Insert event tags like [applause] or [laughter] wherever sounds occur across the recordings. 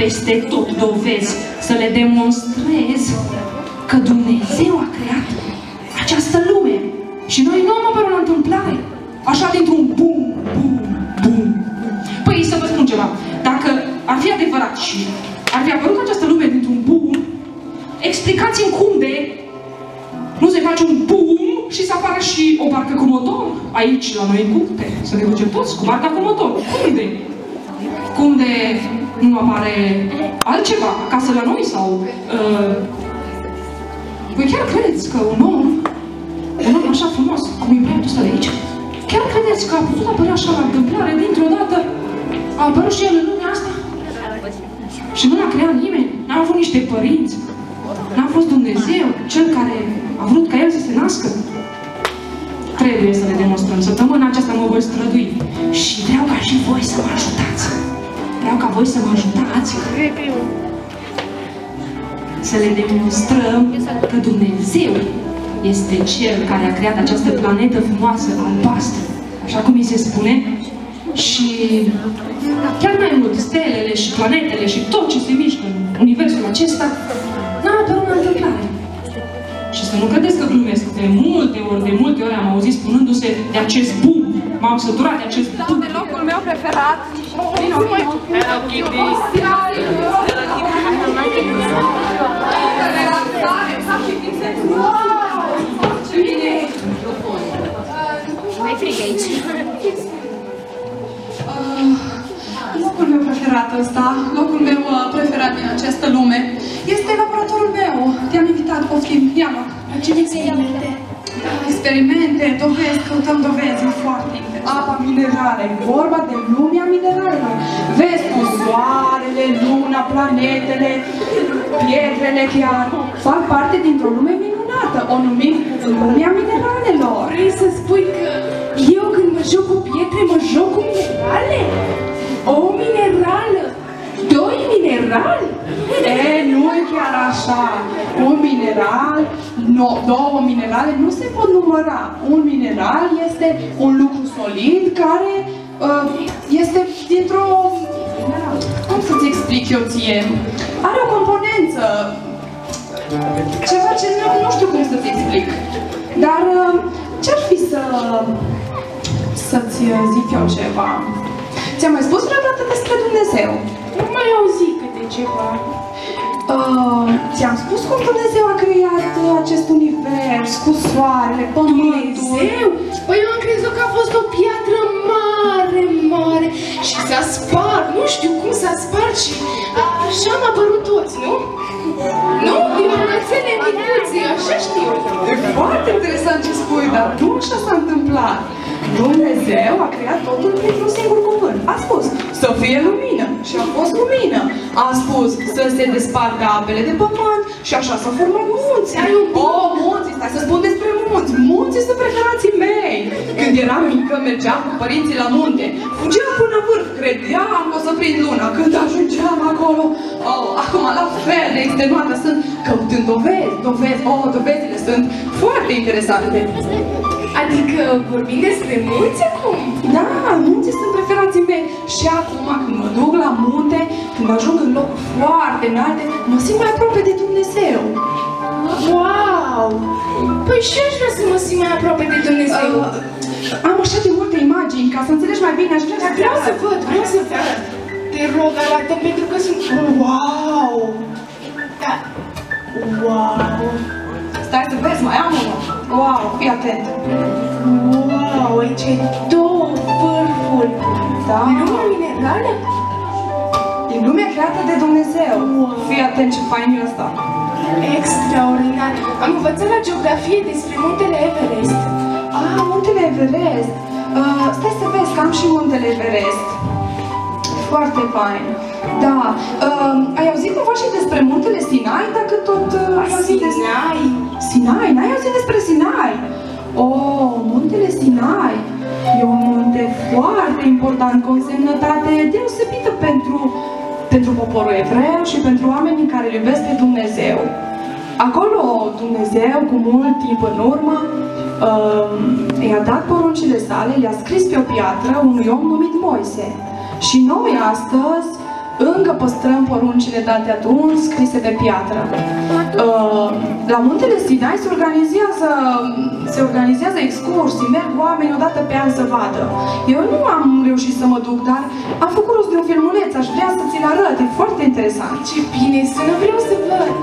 peste tot dovezi să le demonstrez că Dumnezeu a creat această lume. Și noi nu am apărut la întâmplare. Așa dintr-un bum, bum, bum. Păi să vă spun ceva. Dacă ar fi adevărat și ar fi apărut această lume dintr-un bum, explicați-mi cum de nu se face un bum și să apară și o barcă cu motor aici, la noi în curte. Să ne ducem toți cu barca cu motor. Cum de? Cum de nu apare altceva acasă la noi sau... Uh, voi chiar credeți că un om, un om așa frumos, cum e băiatul ăsta de aici, chiar credeți că a putut apărea așa la întâmplare, dintr-o dată, a apărut și el în lumea asta? Și nu l-a creat nimeni? N-a avut niște părinți? N-a fost Dumnezeu, Cel care a vrut ca El să se nască? Trebuie să le demonstrăm. Săptămâna aceasta mă voi strădui. Și vreau ca și voi să mă ajutați. Vreau ca voi să mă ajutați să le demonstrăm că Dumnezeu este Cel care a creat această planetă frumoasă, albastră, așa cum îi se spune, și chiar mai mult, stelele și planetele și tot ce se mișcă în universul acesta, n-a apărut la întâmplare. Și să nu credeți că glumesc, de multe ori, de multe ori am auzit spunându-se de acest bum. M-am săturat de acest bum. de locul meu preferat. Vino, vino. Hello Kitty. Mai frig aici. Locul meu preferat ăsta, locul meu uh, preferat din această lume, este laboratorul meu. Te-am invitat, poftim, ia-mă. Facem experimente. Da, experimente, dovezi, căutăm dovezi, e foarte interesant. Apa minerală, e vorba de lumea mineralelor. Vezi cu soarele, luna, planetele, pietrele chiar, fac parte dintr-o lume minunată. O numim lumea mineralelor. Vrei să spui că eu când mă joc cu pietre, mă joc cu minerale? O minerală? Doi minerali? E, nu e chiar așa. Un mineral, no, două minerale nu se pot număra. Un mineral este un lucru solid care uh, este dintr-o... Cum să-ți explic eu ție? Are o componență. Ceva ce nu, nu știu cum să-ți explic. Dar uh, ce-ar fi să... să-ți zic eu ceva? Ți-am mai spus vreodată despre Dumnezeu? Nu mai auzi câte ceva. Uh, ți-am spus cum Dumnezeu a creat uh, acest univers cu soarele, pământul. Dumnezeu? Păi eu am crezut că a fost o piatră mare, mare și s-a spart, nu știu cum s-a spart și așa am apărut toți, nu? Nu? Din bucățele micuțe, așa știu. E foarte interesant ce spui, dar nu așa s-a întâmplat. Dumnezeu a creat totul printr-un singur cuvânt. A spus să fie lumină și a fost lumină. A spus să se despartă apele de pământ și așa s-au format munți. Ai un O, munții, stai să spun despre munți. Munții sunt preferații mei. Când eram mică, mergeam cu părinții la munte. Fugeam până vârf, credeam că o să prind luna. Când ajungeam acolo, oh, acum la fel de extenuată sunt căutând dovezi, dovezi, oh, dovezile sunt foarte interesante. Adică vorbim despre munți acum? Da, munții sunt preferații mei. Și acum, când mă duc la munte, când ajung în locuri foarte înalte, mă simt mai aproape de Dumnezeu. Wow! Păi și eu aș vrea să mă simt mai aproape de Dumnezeu. Uh, am așa de multe imagini, ca să înțelegi mai bine, aș vrea Dar vreau să văd, vreau să văd. Te rog, arată pentru că sunt... Wow! Da. Wow! Stai să vezi, mai am unul. Wow, fii atent. Wow, aici e două vârfuri. Da. E lumea minerală? E lumea creată de Dumnezeu. Wow. Fii atent ce fain e ăsta. Extraordinar. Am învățat la geografie despre muntele Everest. Ah, muntele Everest. Uh, stai să vezi că am și muntele Everest. foarte fain. Da. Uh, ai auzit cumva și despre muntele Sinai, dacă tot uh, ai auzit despre... Sinai? Sinai? N-ai auzit despre Sinai? Oh, muntele Sinai e un munte foarte important, cu o însemnătate deosebită pentru, pentru poporul evreu și pentru oamenii care îl iubesc pe Dumnezeu. Acolo Dumnezeu, cu mult timp în urmă, uh, i-a dat poruncile sale, le-a scris pe o piatră unui om numit Moise. Și noi astăzi încă păstrăm poruncile date atunci scrise pe piatră. Uh, la muntele Sinai se organizează, se organizează excursii, merg oameni odată pe an să vadă. Eu nu am reușit să mă duc, dar am făcut rost de un filmuleț, aș vrea să ți-l arăt, e foarte interesant. Ce bine sună, vreau să văd.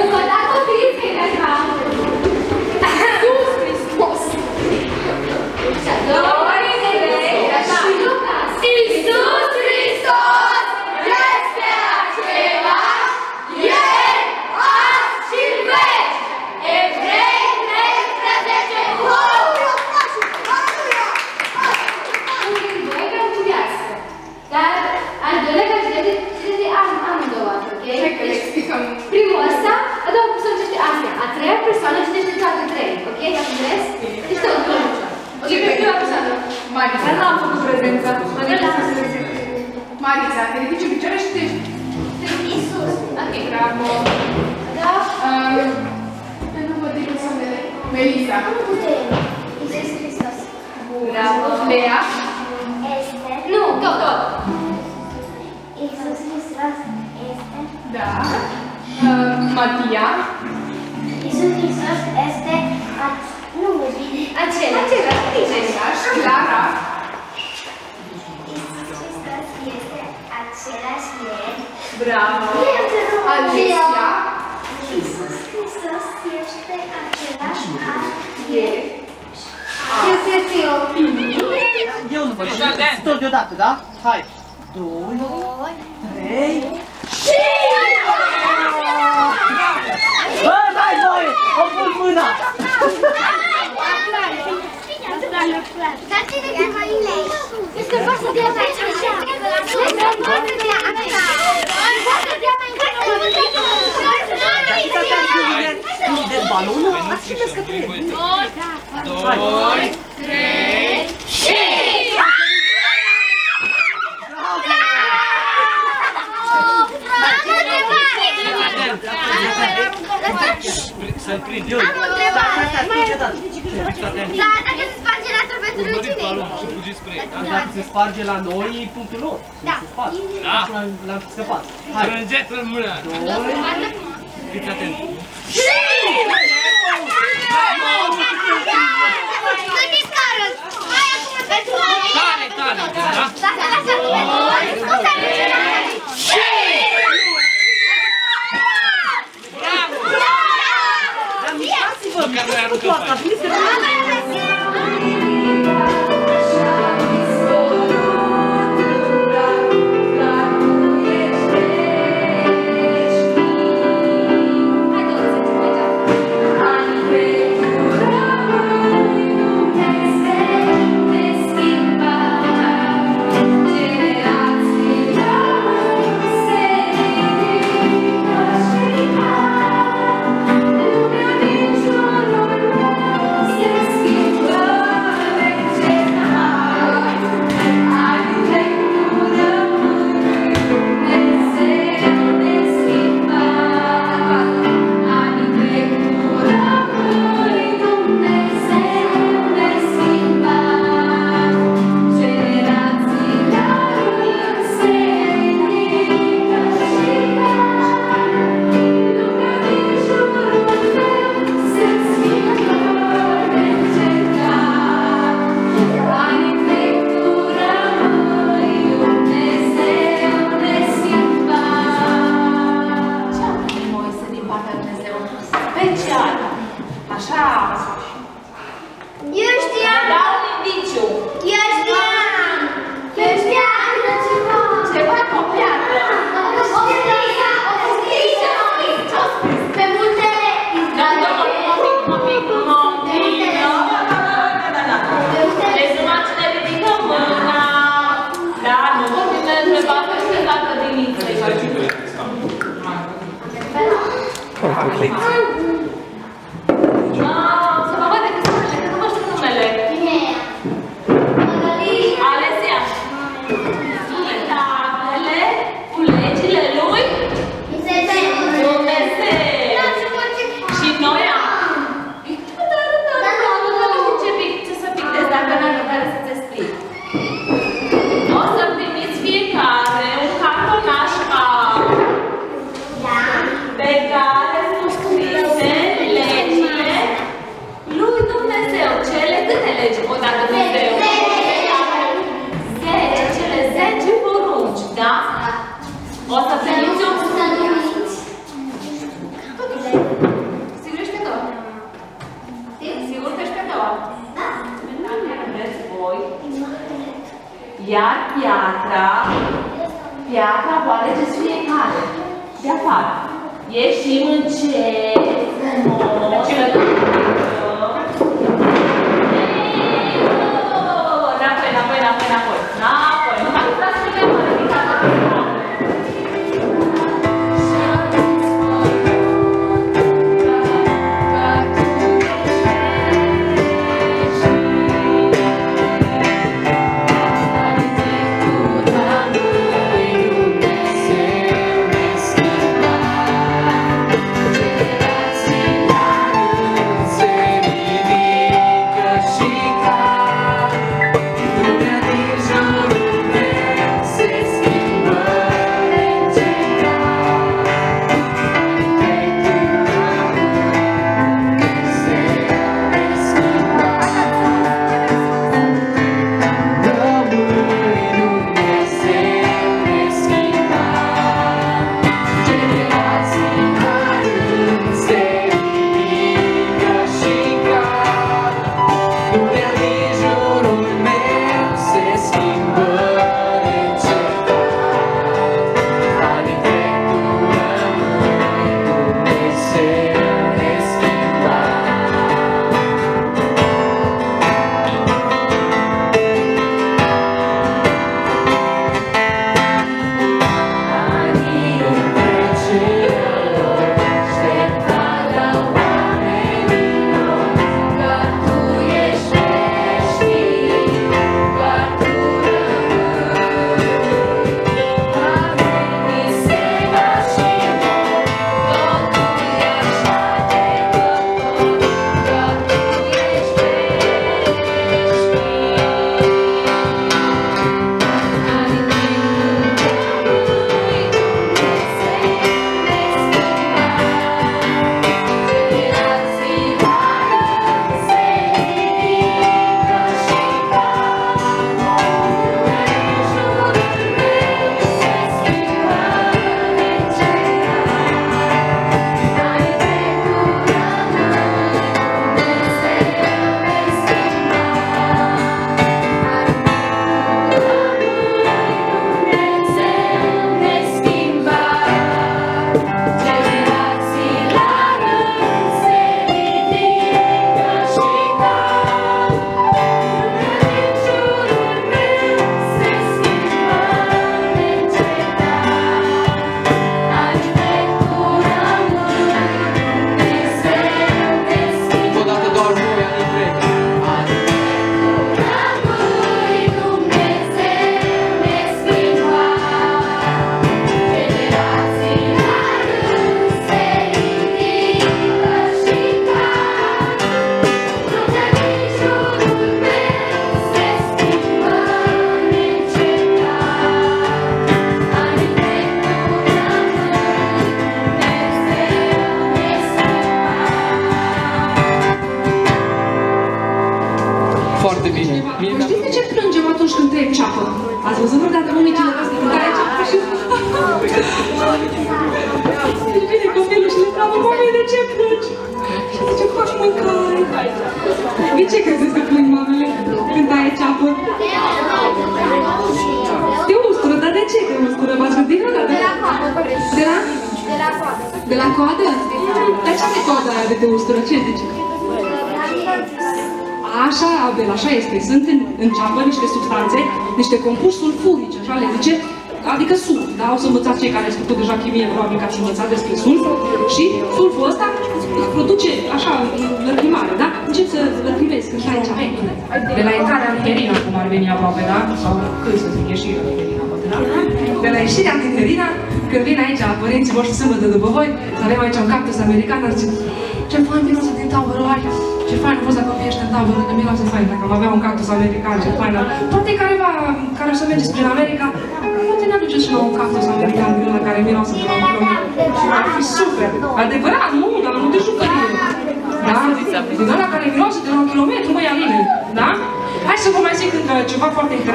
Încă o dată fiți că e așa. Iisus Hristos! Și a doua trei, așa. Iisus Hristos este același ieri, azi și în veci. Evrei 13, Unii voi vreau curiască. Dar al doilea care citește, citește am, amândouă, ok? Hai că le explicăm. Primul ăsta, a doua persoană citește astea. A treia persoană citește toate trei. Ok? Am înțeles? Deci tot, tot. Ok, pe prima persoană. Marița, n-am făcut prezența. Marița, te ridici în picioare și te... Iisus. Ok, Bravo. Da? Um, nu mă dic numele. Melisa. Iisus Hristos. Bravo. Lea. Este. Nu, tot, tot. Iisus Hristos este. Da. Uh, Matia. Iisus Hristos este. a- Nu mă bine. Acela. Acela. Bine. Același. Clara. Iisus Hristos este același ieri. Bravo. Alexia. Iisus Hristos este același azi. Ieri. Este, este eu. Eu nu văd. Tot deodată, da? Hai. Doi, trei. Bă, dai voi! O pun mâna! Dar cine te mai lei? Este poate să dea mai așa. Este poate să dea așa. Poate să dea mai De balonul? Așa vezi că trebuie. Hai. Să-l prind eu. Am o întrebare. Da, dacă se sparge la trăbețul cine? Dacă se sparge la noi, e punctul lor. Da. Se sparge. L-am l-am scăpat. Hai. Strângeți în mână! Doi. Fiți atenți! Gândiți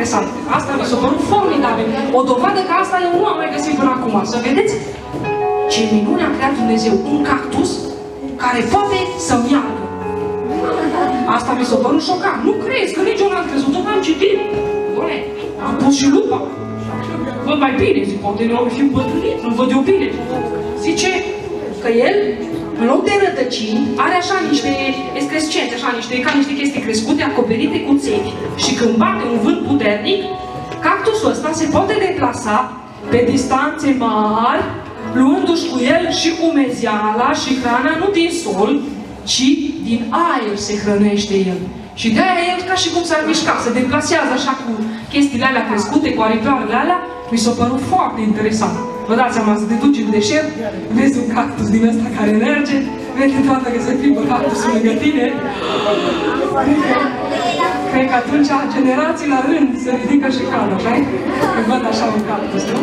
interesant. Asta mi s-a părut formidabil. O dovadă că asta eu nu am mai găsit până acum. Să vedeți ce minune a creat Dumnezeu. Un cactus care poate să meargă. Asta mi s-a părut șocant. Nu crezi că nici eu n-am crezut, nu am citit. Doamne, am pus și lupa. Văd mai bine, zic, poate eu fi îmbătrânit, nu văd eu bine. Zice că el, în loc de rădăcini, are așa niște escrescențe, așa niște, ca niște chestii crescute, acoperite cu țevi. Și când bate un vânt puternic, cactusul ăsta se poate deplasa pe distanțe mari, luându-și cu el și umezeala și hrana nu din sol, ci din aer se hrănește el. Și de-aia el ca și cum s-ar mișca, se deplasează așa cu chestiile alea crescute, cu aripioarele alea, mi s-a părut foarte interesant. Vă dați seama, să te duci în deșert, vezi un cactus din ăsta care merge, vezi toată că se plimbă cactusul lângă tine. Cred că atunci generații la rând se ridică și cad, așa Când văd așa un cactus, nu?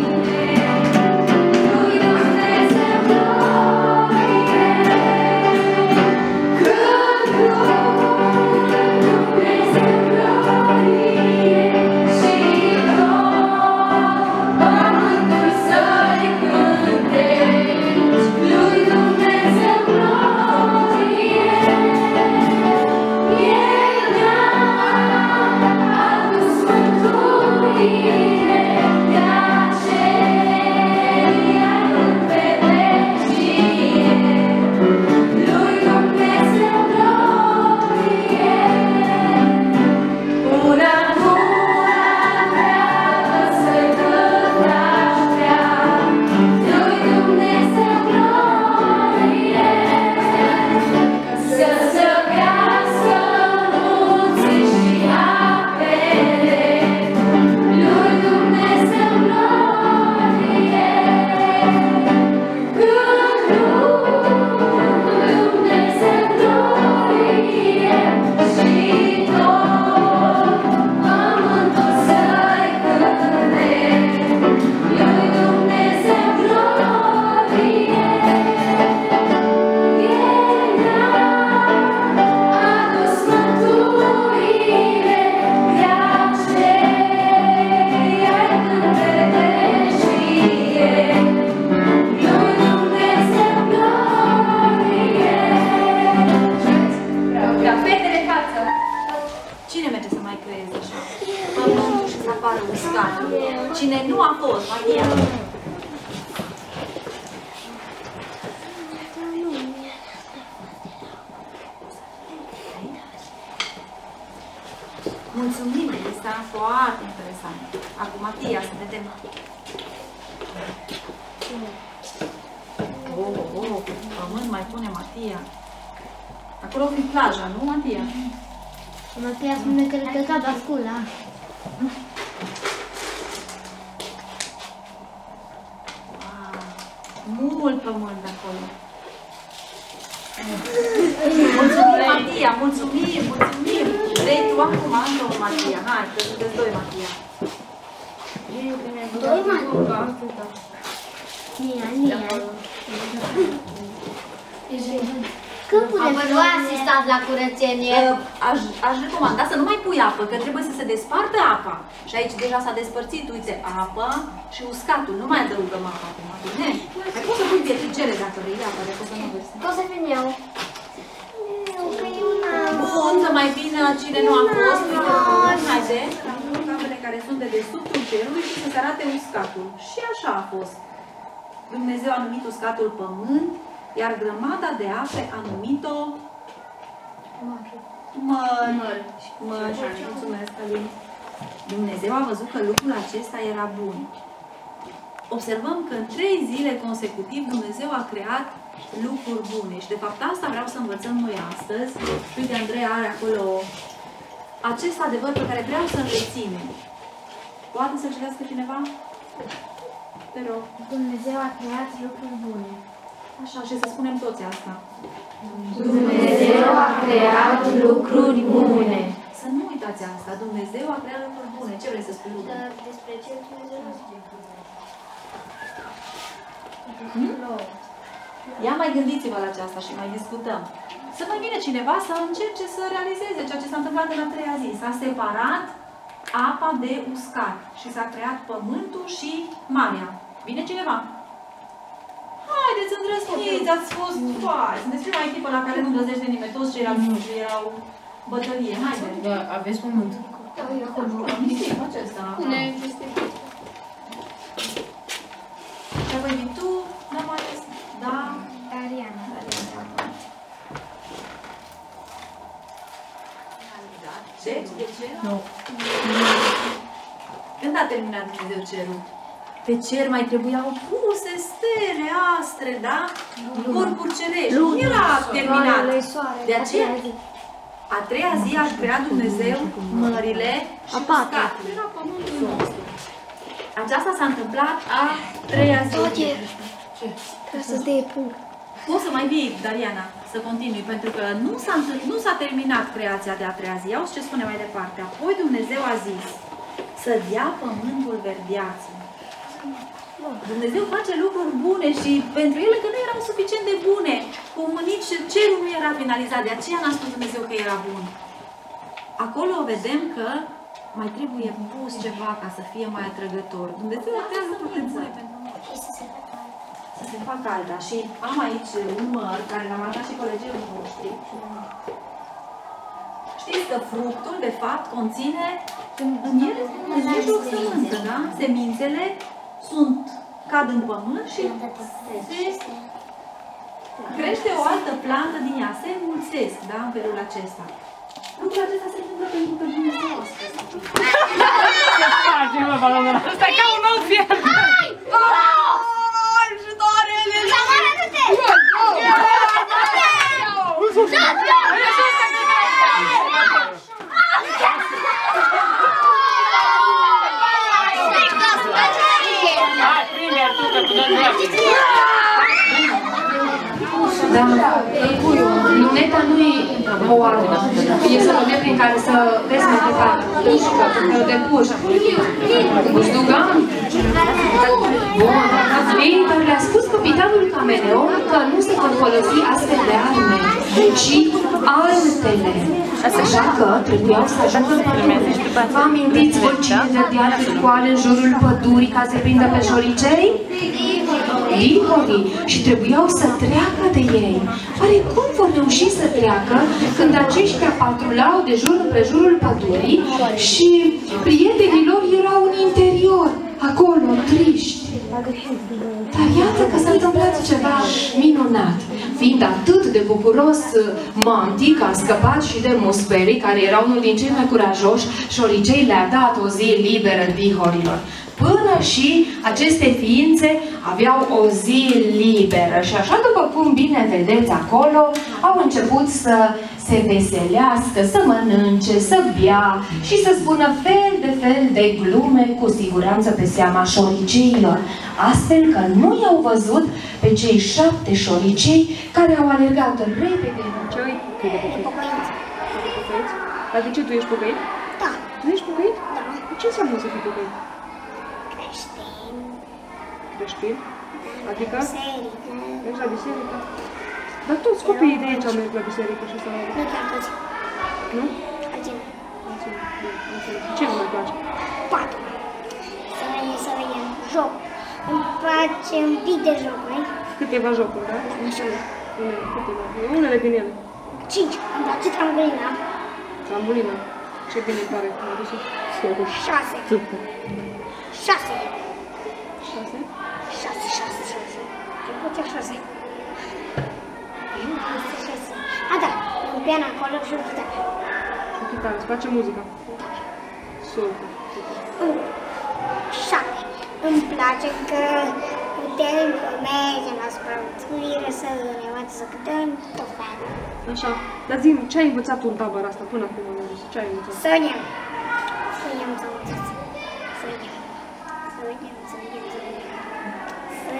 Apă, că trebuie să se despartă apa. Și aici deja s-a despărțit, uite, apa și uscatul. Nu mai adăugăm apa acum, bine? Mai poți să pui pietricele dacă vrei, apa, dacă să nu vezi. Pot să vin eu. Eu, că eu n-am. Bun, să mai vină cine nu a fost, uite, haide, capele care sunt de desubtul cerului și să se arate uscatul. Și așa a fost. Dumnezeu a numit uscatul pământ, iar grămada de ape a numit-o mări. Mări. Mulțumesc, Alin. Dumnezeu a văzut că lucrul acesta era bun. observăm că în trei zile consecutiv Dumnezeu a creat lucruri bune. Și de fapt asta vreau să învățăm noi astăzi. Uite, Andrei are acolo acest adevăr pe care vreau să-l reținem. Poate să citească cineva? Te rog. Dumnezeu a creat lucruri bune. Așa, și să spunem toți asta. Dumnezeu a creat lucruri bune. Să nu uitați asta. Dumnezeu a creat lucruri bune. Ce vrei să spui, Luca? Despre ce Dumnezeu a Ia mai gândiți-vă la aceasta și mai discutăm. Să mai vină cineva să încerce să realizeze ceea ce s-a întâmplat în a treia zi. S-a separat apa de uscat și s-a creat pământul și marea. Vine cineva? Haideți, îndrăzniți, ați fost, vai, sunteți prima echipă la care nu îndrăznește nimeni, toți ceilalți erau bătălie. Haide. Da, aveți pământ. Nisip acesta. Și apoi vii tu, n-am ales, da, Ariana. Deci, de ce? Nu. Când a terminat Dumnezeu cerul? Pe cer mai trebuiau puse stele astre, da? Corpuri cerești. Nu era terminat. De aceea, a treia zi aș creat Dumnezeu mările și uscatul. Era pământul nostru. Aceasta s-a întâmplat a treia zi. Trebuie să dea pur. Poți să mai vii, Dariana, să continui, pentru că nu s-a, întâ- nu s-a terminat creația de a treia zi. Auzi ce spune mai departe. Apoi Dumnezeu a zis să dea pământul verdeață. Dumnezeu face lucruri bune și pentru el încă nu erau suficient de bune, cum nici cerul nu era finalizat. De aceea n-a spus Dumnezeu că era bun. Acolo vedem că mai trebuie pus ceva ca să fie mai atrăgător. Dumnezeu lucrează toate bune pentru noi să se facă alta. Și am aici un măr care l-am arătat și colegilor noștri. Știți că fructul, de fapt, conține în, în el, în mijloc sămânță, da? Semințele sunt, cad în pământ și se crește o altă plantă din ea, se înmulțesc, da? În felul acesta. Lucrul acesta se întâmplă pentru că Dumnezeu a spus. Ce faci, mă, balonul ăla? Ăsta e ca un nou fier. Hai, tu, că tu dă Da, luneta nu e o armă. Este un lunet prin care să vezi mai departe. Pușcă, de pușcă. Bușdugan. Bun. Ei, dar le-a spus capitanul Cameleon că nu se pot folosi astfel de arme, ci altele. Așa că trebuiau să ajungă în pădure. Vă amintiți voi cine dădea târcoale în jurul pădurii ca să prindă pe șoricei? Dihorii și trebuiau să treacă de ei. Oare cum vor reuși să treacă când aceștia patrulau de jur împrejurul pădurii și prietenii lor erau în interior, acolo, triști? Dar iată că s-a întâmplat ceva minunat. Fiind atât de bucuros, Monty, că a scăpat și de musperii, care erau unul din cei mai curajoși, șoricei le-a dat o zi liberă dihorilor. Până și aceste ființe aveau o zi liberă și așa după cum bine vedeți acolo, au început să se veselească, să mănânce, să bea și să spună fel de fel de glume cu siguranță pe seama șoriceilor, astfel că nu i-au văzut pe cei șapte șoricei care au alergat repede. Ce ai? Că de pocăit. Pocăit? Dar de ce tu ești pocăit? Da. Tu ești pocăit? Da. Ce înseamnă să fii pocăit? Creștin. Creștin? Adică? Biserică. Mergi la biserică? Dar toți copiii de aici merg la biserică și să... Nu chiar toți. Nu? Alții. Ce nu mai place? Patru. Să vedem, să vedem. Joc. Îmi place un pic de joc, mai? Câteva jocuri, da? Nu știu. Unele, câteva. Unele din ele. Cinci. Îmi place trambolina. Trambulină. Ce bine îmi pare. M-a dus Șase. Super. Șase. Șase? Șase, șase, șase. Îmi place șase. Este șase. A, da. Un pian acolo și o chitară. Și chitară. Îți place muzica? Super. Unu. Șapte. Îmi place că putem că mergem la supraviețuire, să ne învățăm să cântăm tot felul. Așa. Dar zi ce ai învățat tu în tabăra asta până acum? am zis? Ce ai învățat? Să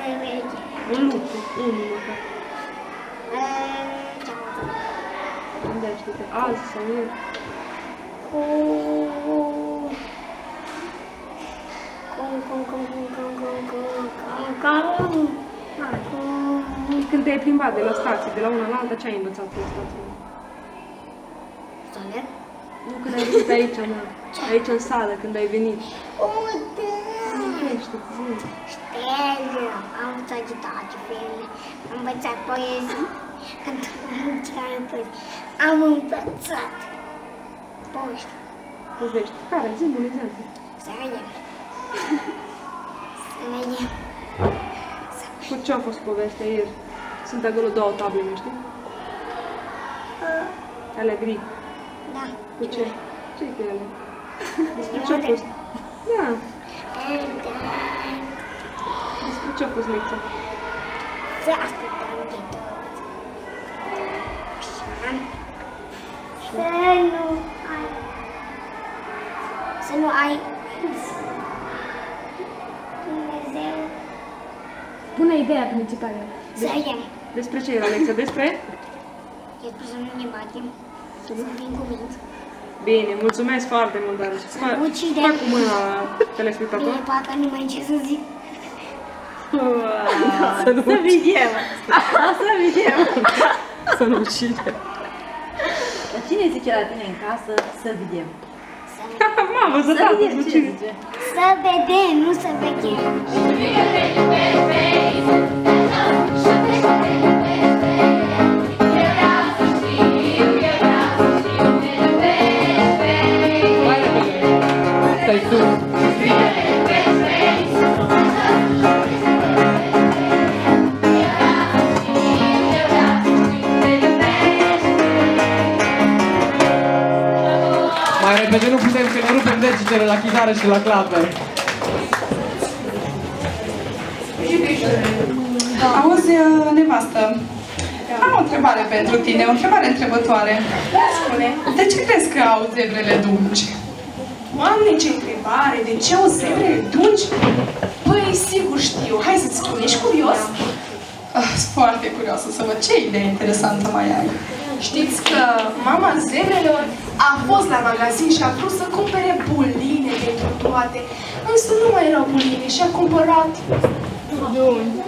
Să vedem. Un lucru, unul măcar. Uh, Ce am învățat? Gândește-te, azi sau ieri. Cu... Cum, cum, cum, cum, cum, cum, cum, cum, cum, Hai. cum, Când te-ai plimbat de la stație, de la una la alta, ce ai învățat în stație? Să merg? Nu, când ai venit aici, mă. Aici în sală, când ai venit. Uite! Gândește-te, zi. Ștergă, am învățat citate, filme, am învățat poezii, am învățat poezii, am învățat poști. Povești. Care? Zi un exemplu. Să vedem. Să vedem. Cu ce a fost povestea ieri? Sunt acolo două table, nu știi? Alea gri. Da. Cu ce? ce cu ele? Despre ce a fost? Da, despre ce a fost lecția? Să ascultăm de tot. Să nu ai... Să nu ai... Dumnezeu. Bună ideea principală. Să vedem. Despre ce era lecția? Despre? Despre să nu ne batem. Să fim cuminți. Bine, mulțumesc foarte mult, dar fac, ucidem. fac cu mâna la telespectator. Bine, poate nu mai ce să zic. Să nu Să vedem. O să vedem. să nu ucide. Dar cine zice la tine în casă să vedem? [laughs] Mamă, să Să tată, vedem să ce ucide. zice. Să vedem, nu să vedem. Repede nu putem că ne rupem degetele la chitară și la clape. Auzi, uh, nevastă, am o întrebare pentru tine, o întrebare întrebătoare. Spune, de ce crezi că au zebrele dungi? Doamne, ce întrebare! De ce o zebre dungi? Păi, sigur știu. Hai să-ți spun, ești curios? Ah, Sunt foarte curioasă să văd ce idee interesantă mai ai. Știți că mama zebrelor a fost la magazin și a vrut să cumpere buline pentru toate. Însă nu mai erau buline și a cumpărat dungi.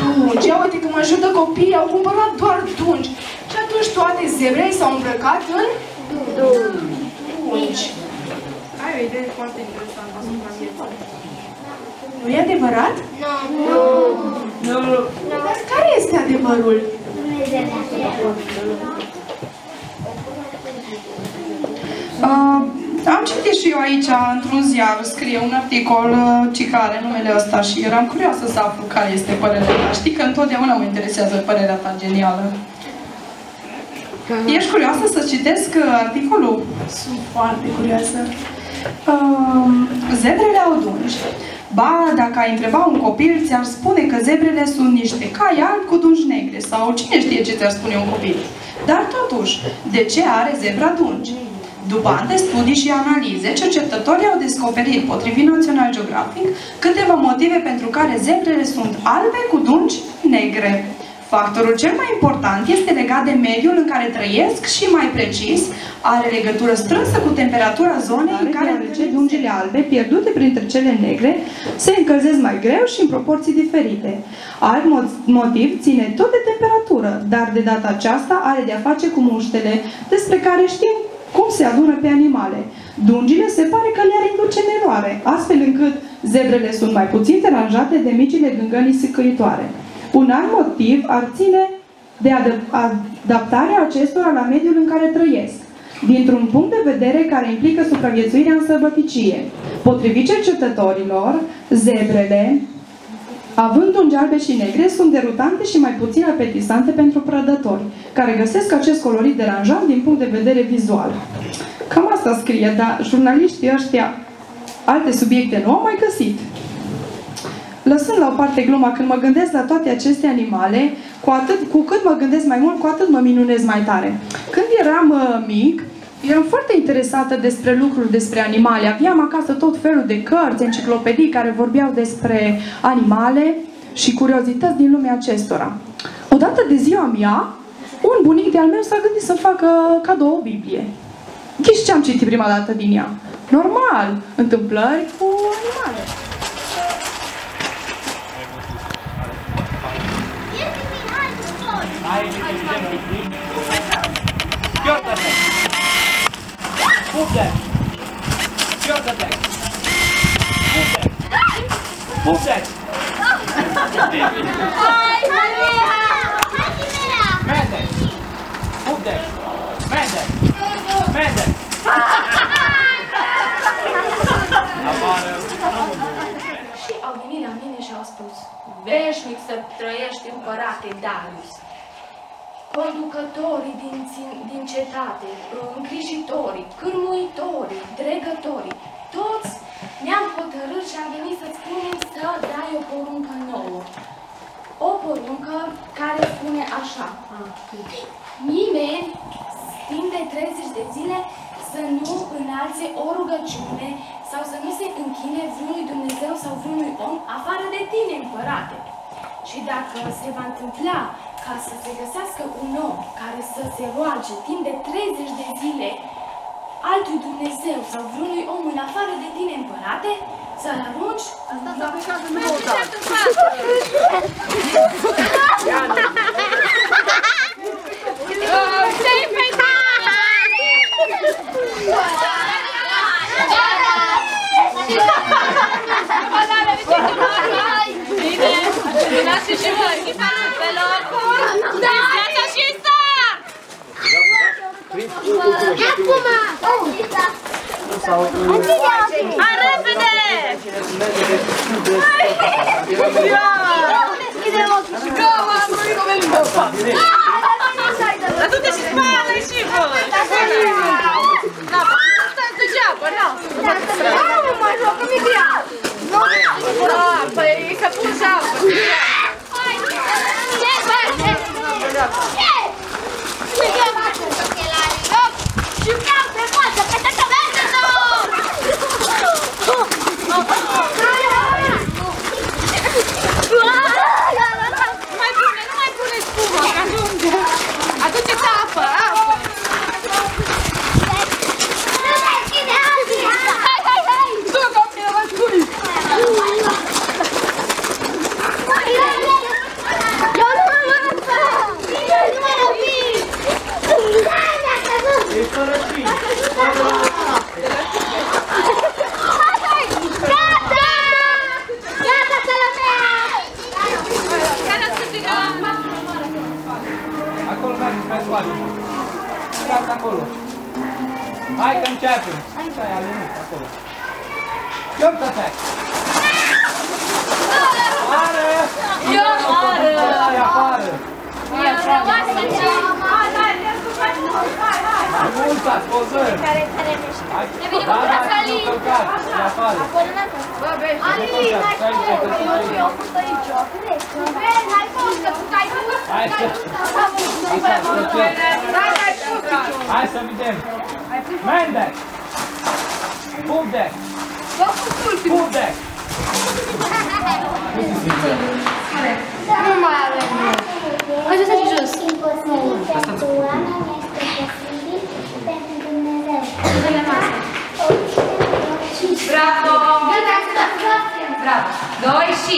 Dungi. Ia uite că mă ajută copiii, au cumpărat doar dungi. Și atunci toate zebrele s-au îmbrăcat în dungi. Ai o idee foarte interesantă asupra vieții. Nu e adevărat? Nu. Dar care este adevărul? Uh, am citit și eu aici, într-un ziar, scrie un articol, uh, ci care, numele ăsta, și eram curioasă să aflu care este părerea ta. Știi că întotdeauna mă interesează părerea ta genială. Ești curioasă să citesc uh, articolul? Sunt foarte curioasă. Um, zebrele au dungi. Ba, dacă ai întreba un copil, ți-ar spune că zebrele sunt niște cai albi cu dungi negre. Sau cine știe ce ți-ar spune un copil. Dar totuși, de ce are zebra dungi? După ani de studii și analize, cercetătorii au descoperit, potrivit National Geographic, câteva motive pentru care zebrele sunt albe cu dungi negre. Factorul cel mai important este legat de mediul în care trăiesc și, mai precis, are legătură strânsă cu temperatura zonei în care deoarece dungile albe, pierdute printre cele negre, se încălzesc mai greu și în proporții diferite. Alt mo- motiv ține tot de temperatură, dar de data aceasta are de-a face cu muștele, despre care știm cum se adună pe animale. Dungile se pare că le-ar induce în eroare, astfel încât zebrele sunt mai puțin deranjate de micile gângănii sicăitoare. Un alt motiv ar ține de ad- adaptarea acestora la mediul în care trăiesc, dintr-un punct de vedere care implică supraviețuirea în sălbăticie. Potrivit cercetătorilor, zebrele, având dungi albe și negre, sunt derutante și mai puțin apetisante pentru prădători, care găsesc acest colorit deranjant din punct de vedere vizual. Cam asta scrie, dar jurnaliștii ăștia alte subiecte nu au mai găsit. Lăsând la o parte gluma, când mă gândesc la toate aceste animale, cu, atât, cu cât mă gândesc mai mult, cu atât mă minunez mai tare. Când eram uh, mic, eram foarte interesată despre lucruri despre animale. Aveam acasă tot felul de cărți, enciclopedii care vorbeau despre animale și curiozități din lumea acestora. Odată de ziua mea, un bunic de-al meu s-a gândit să facă cadou o Biblie. Ghiși ce am citit prima dată din ea? Normal, întâmplări cu animale. Skjorta Move that. Skjorta back. Move that. Move that. Mende. Move that. Mende. Mende. Afară. Și au venit la mine și au spus, veșnic să trăiești împărate Darius. Conducătorii din, țin- din cetate, îngrijitorii, cârmuitorii, dregătorii, toți ne-am hotărât și am venit să spunem să dai o poruncă nouă. O poruncă care spune așa. Nimeni, timp de 30 de zile, să nu înalțe o rugăciune sau să nu se închine vreunui Dumnezeu sau vreunui om afară de tine, împărate. Și dacă se va întâmpla ca să se găsească un om care să se roage timp de 30 de zile altui Dumnezeu sau vreunui om în afară de tine, împărate, să-l arunci în Lasci și voi, pe locul! Gata și start! Hai repede! Dar du-te și spală și voi! Da, stați degeaba, da! Nu, mă joacă micria! Da, păi să pun și apă! Și vreau pe față, pe tătă verde Mai pune, nu mai pune spumă, că ajunge! Aduceți apă, apă! Du, domnule, vă spui! E fără fi. Fără... Acolo mergi pe spate. Stați acolo. Hai că începem. Stai, alinut, acolo. Chiortă attack. Afară! Eu afară! Hai, afară! Eu rămas să Hai, hai, hai, hai! Mai mult, pozări! Hai, da, da, nu călcat, e afară. Hai să... Hai să vedem. Mende! Pude! Pude! Nu mai avem. Hai să stai jos. Imposibilitatea este posibil pentru Dumnezeu. Bravo! Bravo! Doi și...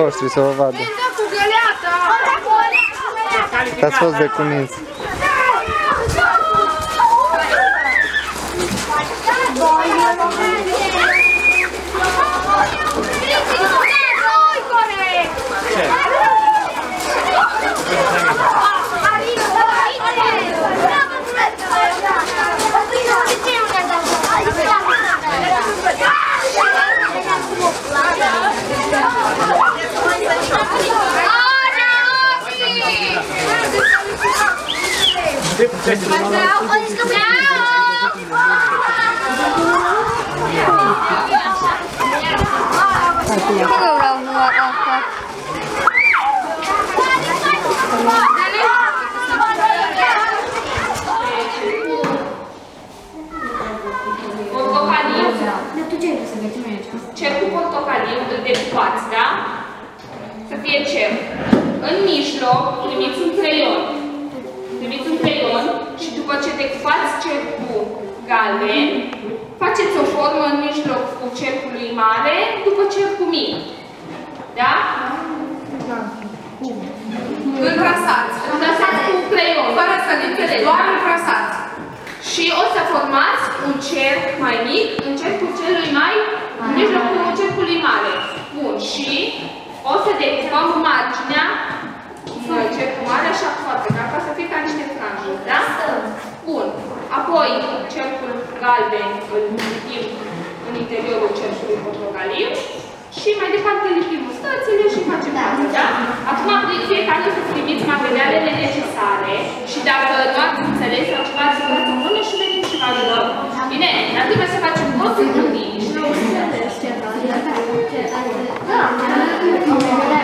voștri să vă vadă. cu găleata! Ați fost de cuminți. Nu vreau să fac asta. Portocaliu. Cercul portocaliu îl decupați, da? Să fie cerc. În mijloc primiți un creion. Primiți un creion și după ce decupați cercul galben, faceți o formă în mijlocul cercului mare după cercul mic. Da? Îl trasați. Îl trasați cu creion. Fără să ne Înțelegi, doar da? îl trasați. Și o să formați un cerc mai mic în cercul celui mai, în mijlocul cercului mare. Bun, și o să decupăm marginea în cercul mare, așa foarte, ca ca să fie ca niște franjuri, da? Bun. Apoi, cercul galben îl lipim în interiorul cercului portocaliu și mai departe lipim stățile și facem față, da? Acum, fiecare să primiți materialele necesare și dacă nu ați înțeles sau ceva, să dați o mână și venim și vă ajutăm. Bine, dar trebuie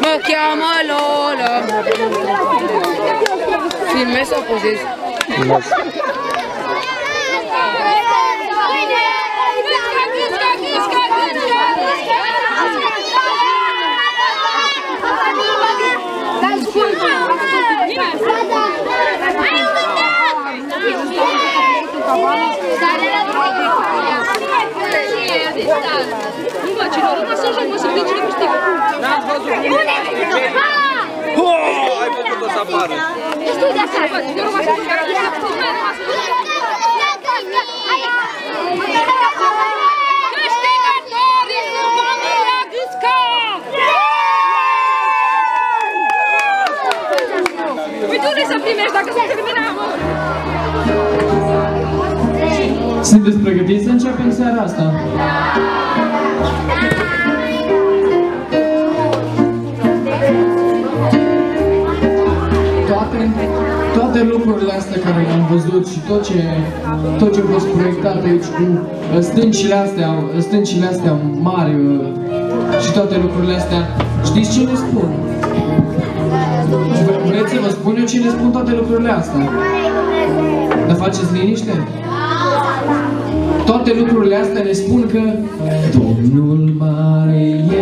Ma chiama Lola! Film è so così. Invece loro ma sono sempre se dici questi N-am văzut nimic. Oh, ai făcut-o să apară. Studia acasă, eu rămas să Câștigătorii sunt familia Gâsca! Păi tu vrei să primești dacă se termină, Sunteți pregătiți să începem seara asta? Toate, toate lucrurile astea care le-am văzut și tot ce, tot ce a fost proiectat aici cu uh, stâncile astea, stâncile astea mari uh, și toate lucrurile astea, știți ce ne spun? Vre- Vreți să vă spun eu ce ne spun toate lucrurile astea? Dar faceți liniște? Toate lucrurile astea ne spun că Domnul mare e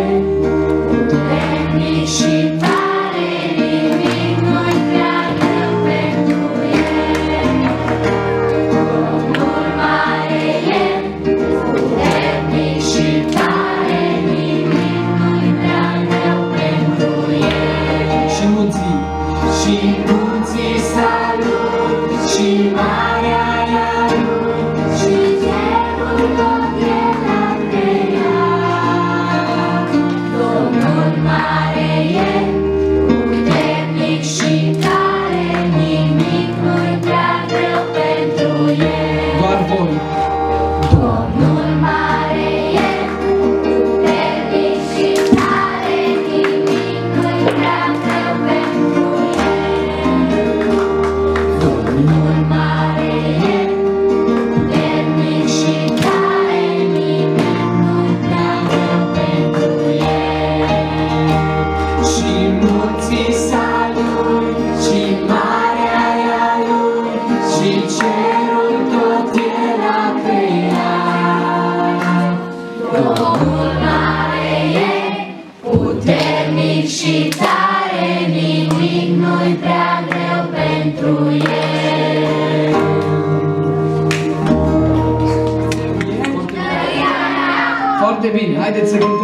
Foarte bine, haideți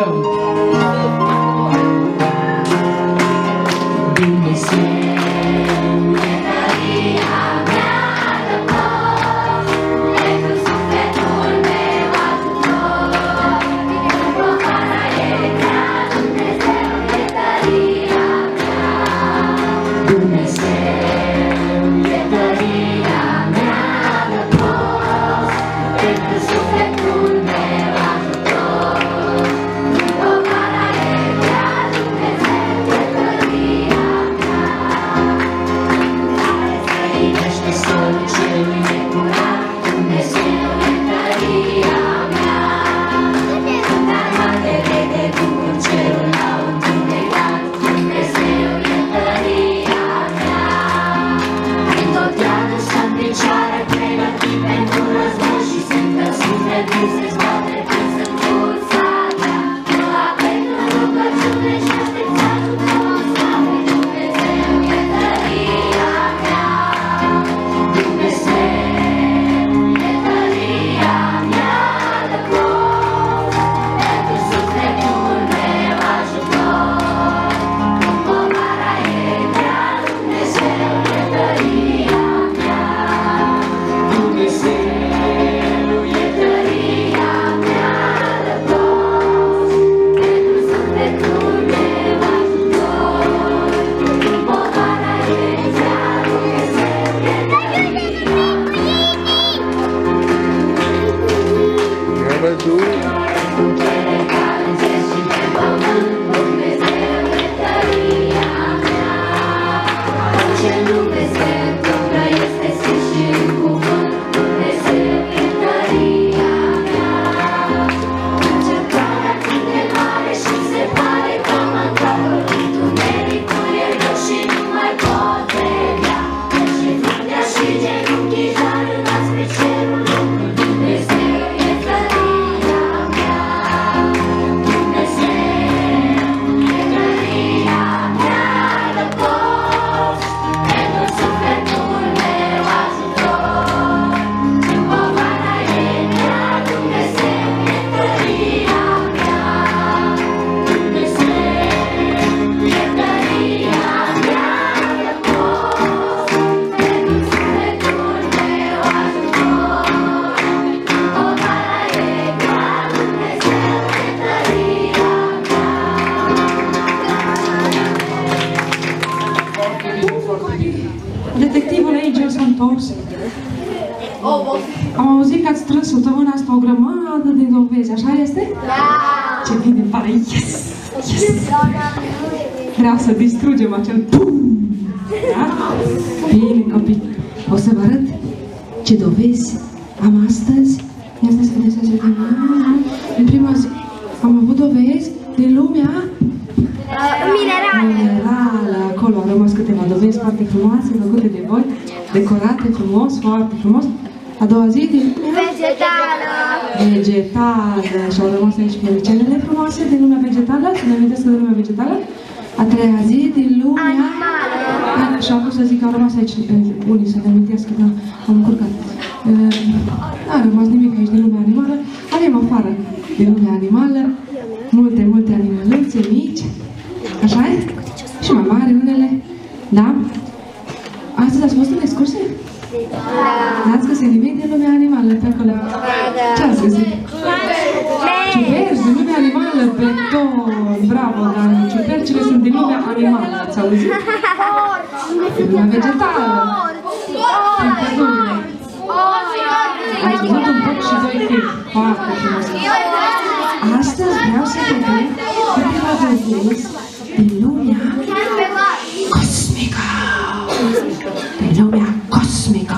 lumea cosmică.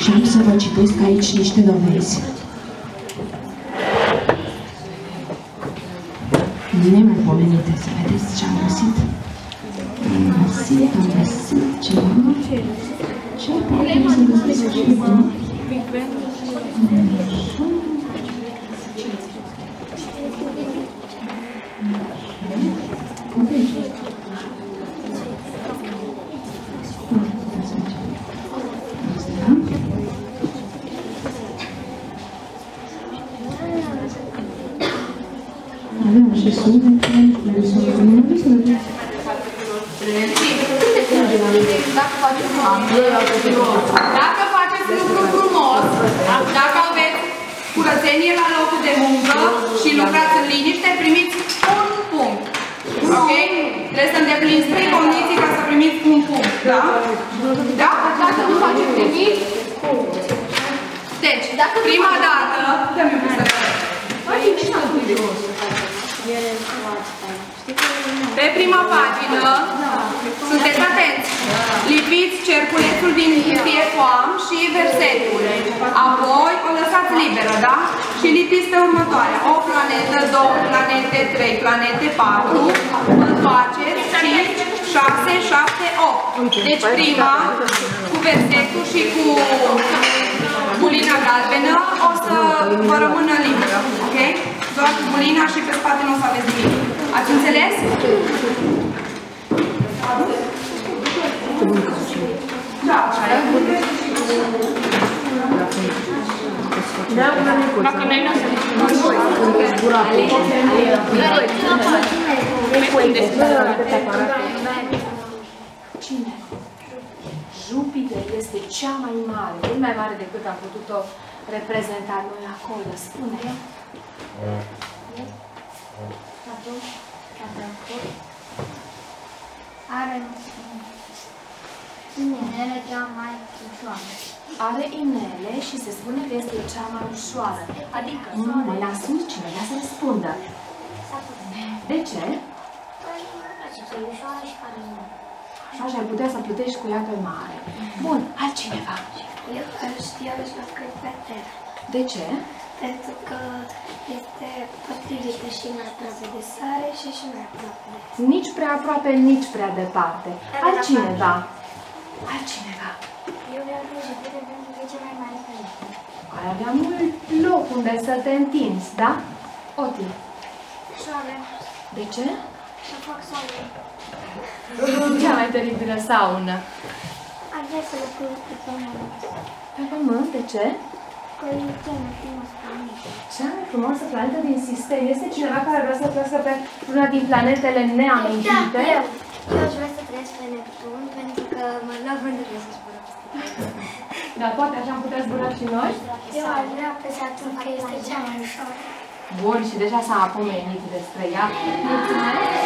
Și am să vă citesc aici niște dovezi. Nemaipomenite, să vedeți ce am găsit. Am găsit, am găsit ceva. Ce poate Ce? Ce și eu? Nici prea aproape, nici prea departe. Altcineva. Altcineva. Eu vreau să pentru că e cea mai mare Ai avea mult loc unde să te întinzi, da? Oti. Soare. De ce? Să fac soare. [laughs] Cea mai teribilă saună. Aș vrea să locuiesc pe pământ. Pe pământ? De ce? că e cea mai frumoasă planetă. Din sistem? Este cineva care vrea să trăiască pe una din planetele neamintite? Da, eu. Eu aș vrea să trăiesc pe Neptun, pentru că mă la vândul să zburăm. Dar poate așa am putea zbura și noi? Eu aș vrea pe Saturn, că este cea mai ușor. Bun, și deja s-a apomenit despre ea. Mulțumesc!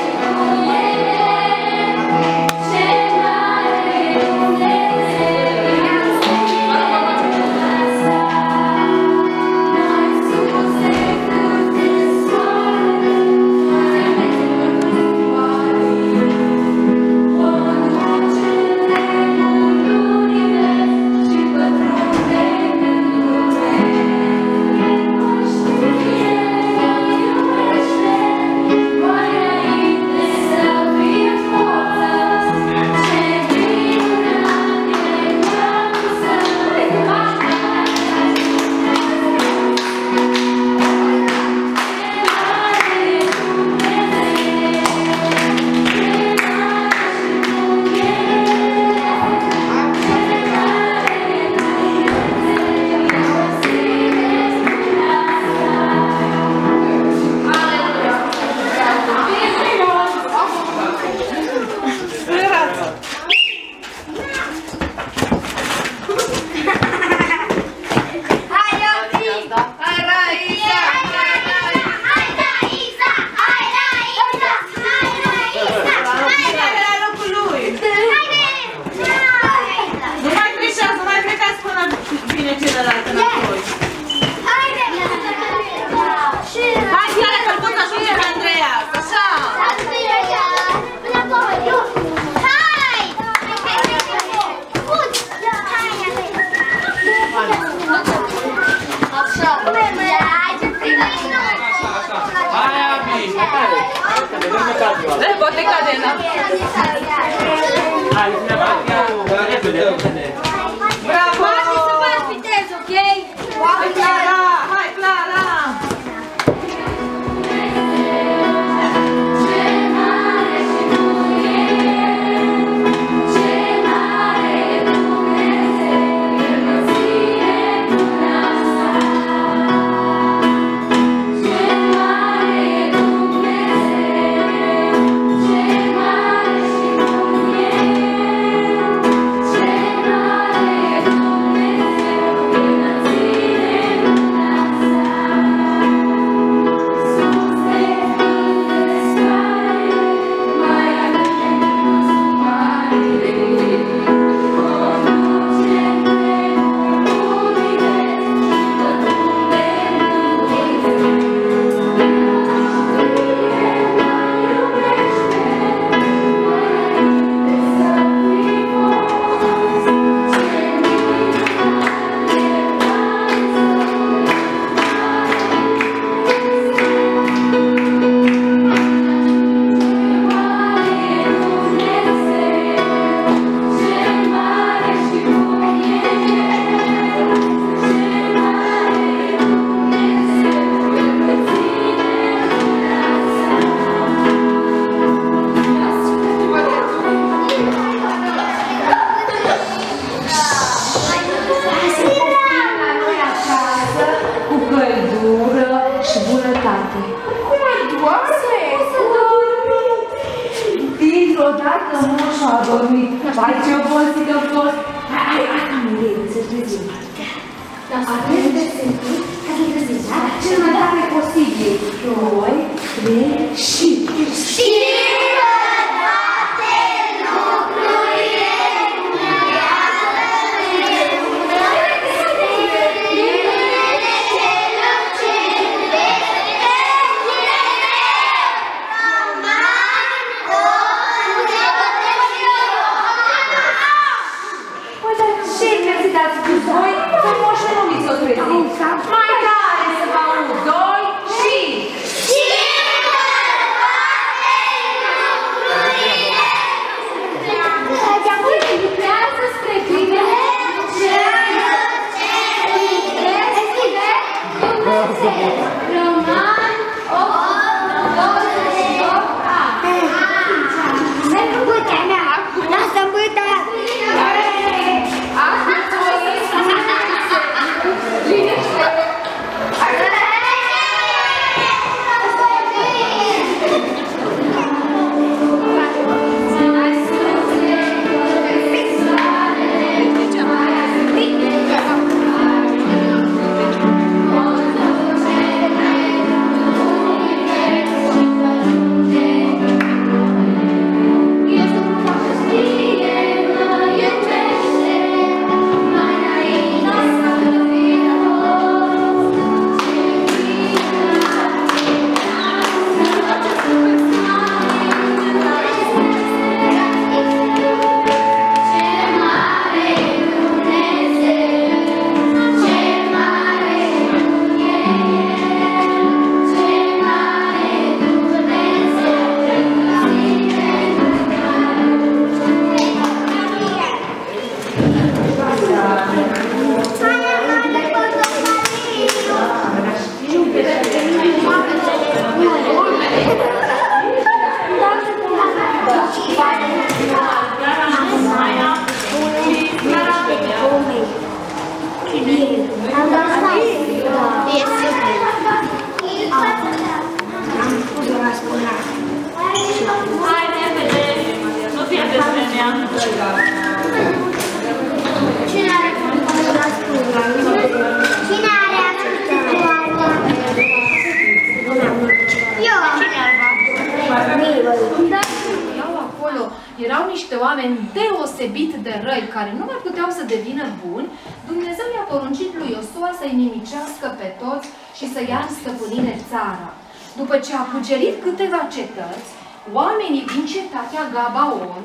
oamenii din cetatea Gabaon,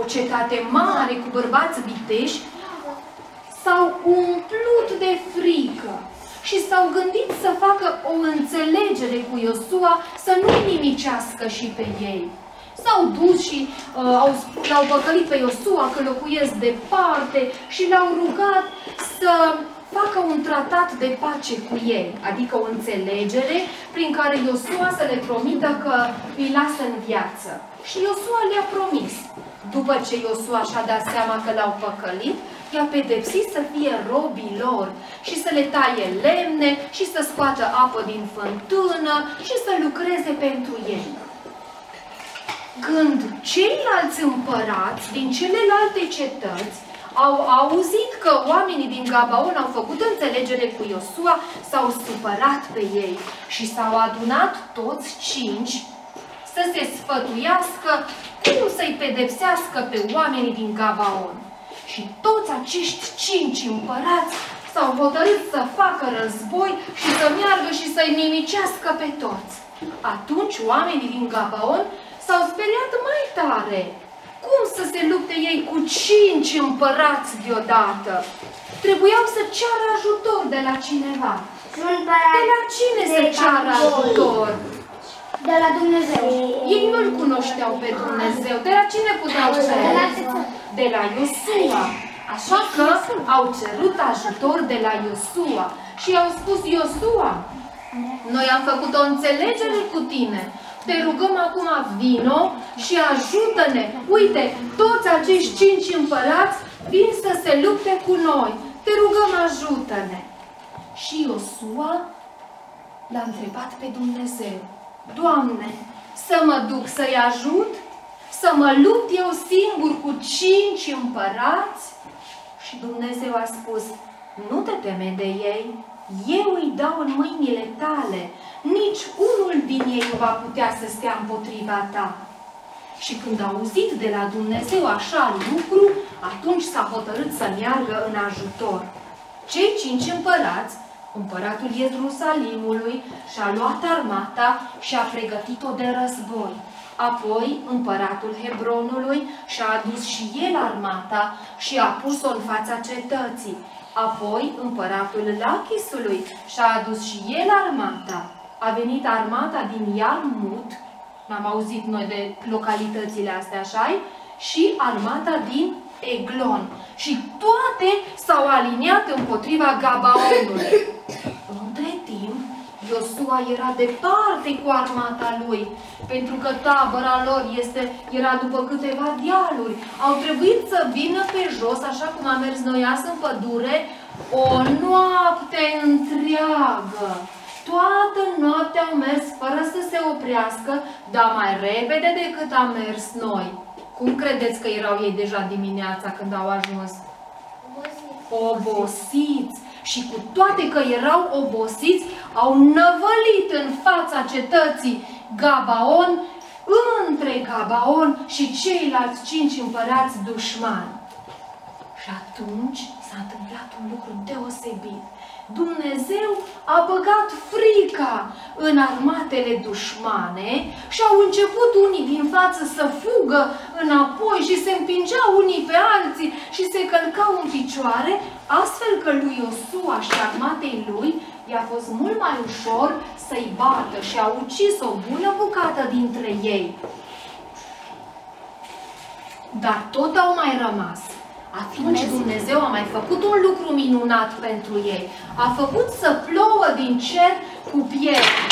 o cetate mare cu bărbați viteși, s-au umplut de frică și s-au gândit să facă o înțelegere cu Iosua să nu-i nimicească și pe ei. S-au dus și uh, l-au păcălit pe Iosua că locuiesc departe și l-au rugat să facă un tratat de pace cu ei, adică o înțelegere prin care Iosua să le promită că îi lasă în viață. Și Iosua le-a promis. După ce Iosua și-a dat seama că l-au păcălit, i-a pedepsit să fie robii lor și să le taie lemne și să scoată apă din fântână și să lucreze pentru ei. Când ceilalți împărați din celelalte cetăți au auzit că oamenii din Gabaon au făcut înțelegere cu Iosua, s-au supărat pe ei și s-au adunat toți cinci să se sfătuiască cum să-i pedepsească pe oamenii din Gabaon. Și toți acești cinci împărați s-au hotărât să facă război și să meargă și să-i nimicească pe toți. Atunci oamenii din Gabaon s-au speriat mai tare. Cum să se lupte ei cu cinci împărați deodată? Trebuiau să ceară ajutor de la cineva. De la cine să ceară ajutor? De la Dumnezeu. Ei nu-L cunoșteau pe Dumnezeu. De la cine puteau cere? De la Iosua. Așa că au cerut ajutor de la Iosua. Și i-au spus, Iosua, noi am făcut o înțelegere cu tine. Te rugăm acum, vino și ajută-ne. Uite, toți acești cinci împărați vin să se lupte cu noi. Te rugăm, ajută-ne. Și Iosua l-a întrebat pe Dumnezeu. Doamne, să mă duc să-i ajut? Să mă lupt eu singur cu cinci împărați? Și Dumnezeu a spus, nu te teme de ei, eu îi dau în mâinile tale, nici unul din ei nu va putea să stea împotriva ta. Și când a auzit de la Dumnezeu așa lucru, atunci s-a hotărât să meargă în ajutor. Cei cinci împărați Împăratul Ierusalimului și-a luat armata și a pregătit-o de război. Apoi, împăratul Hebronului și-a adus și el armata și a pus-o în fața cetății. Apoi, împăratul Lachisului și-a adus și el armata. A venit armata din Iarmut, n-am auzit noi de localitățile astea, așa și armata din Eglon. Și toate s-au aliniat împotriva Gabaonului. [coughs] Între timp, Iosua era departe cu armata lui, pentru că tabăra lor este, era după câteva dealuri. Au trebuit să vină pe jos, așa cum a mers Noias în pădure, o noapte întreagă. Toată noaptea au mers fără să se oprească, dar mai repede decât am mers noi. Cum credeți că erau ei deja dimineața când au ajuns? Obosiți. Și cu toate că erau obosiți, au năvălit în fața cetății Gabaon, între Gabaon și ceilalți cinci împărați dușmani. Și atunci s-a întâmplat un lucru deosebit. Dumnezeu a băgat frica în armatele dușmane și au început unii din față să fugă înapoi și se împingeau unii pe alții și se călcau în picioare, astfel că lui Iosua și armatei lui i-a fost mult mai ușor să-i bată și a ucis o bună bucată dintre ei. Dar tot au mai rămas atunci Dumnezeu a mai făcut un lucru minunat pentru ei. A făcut să plouă din cer cu pietre.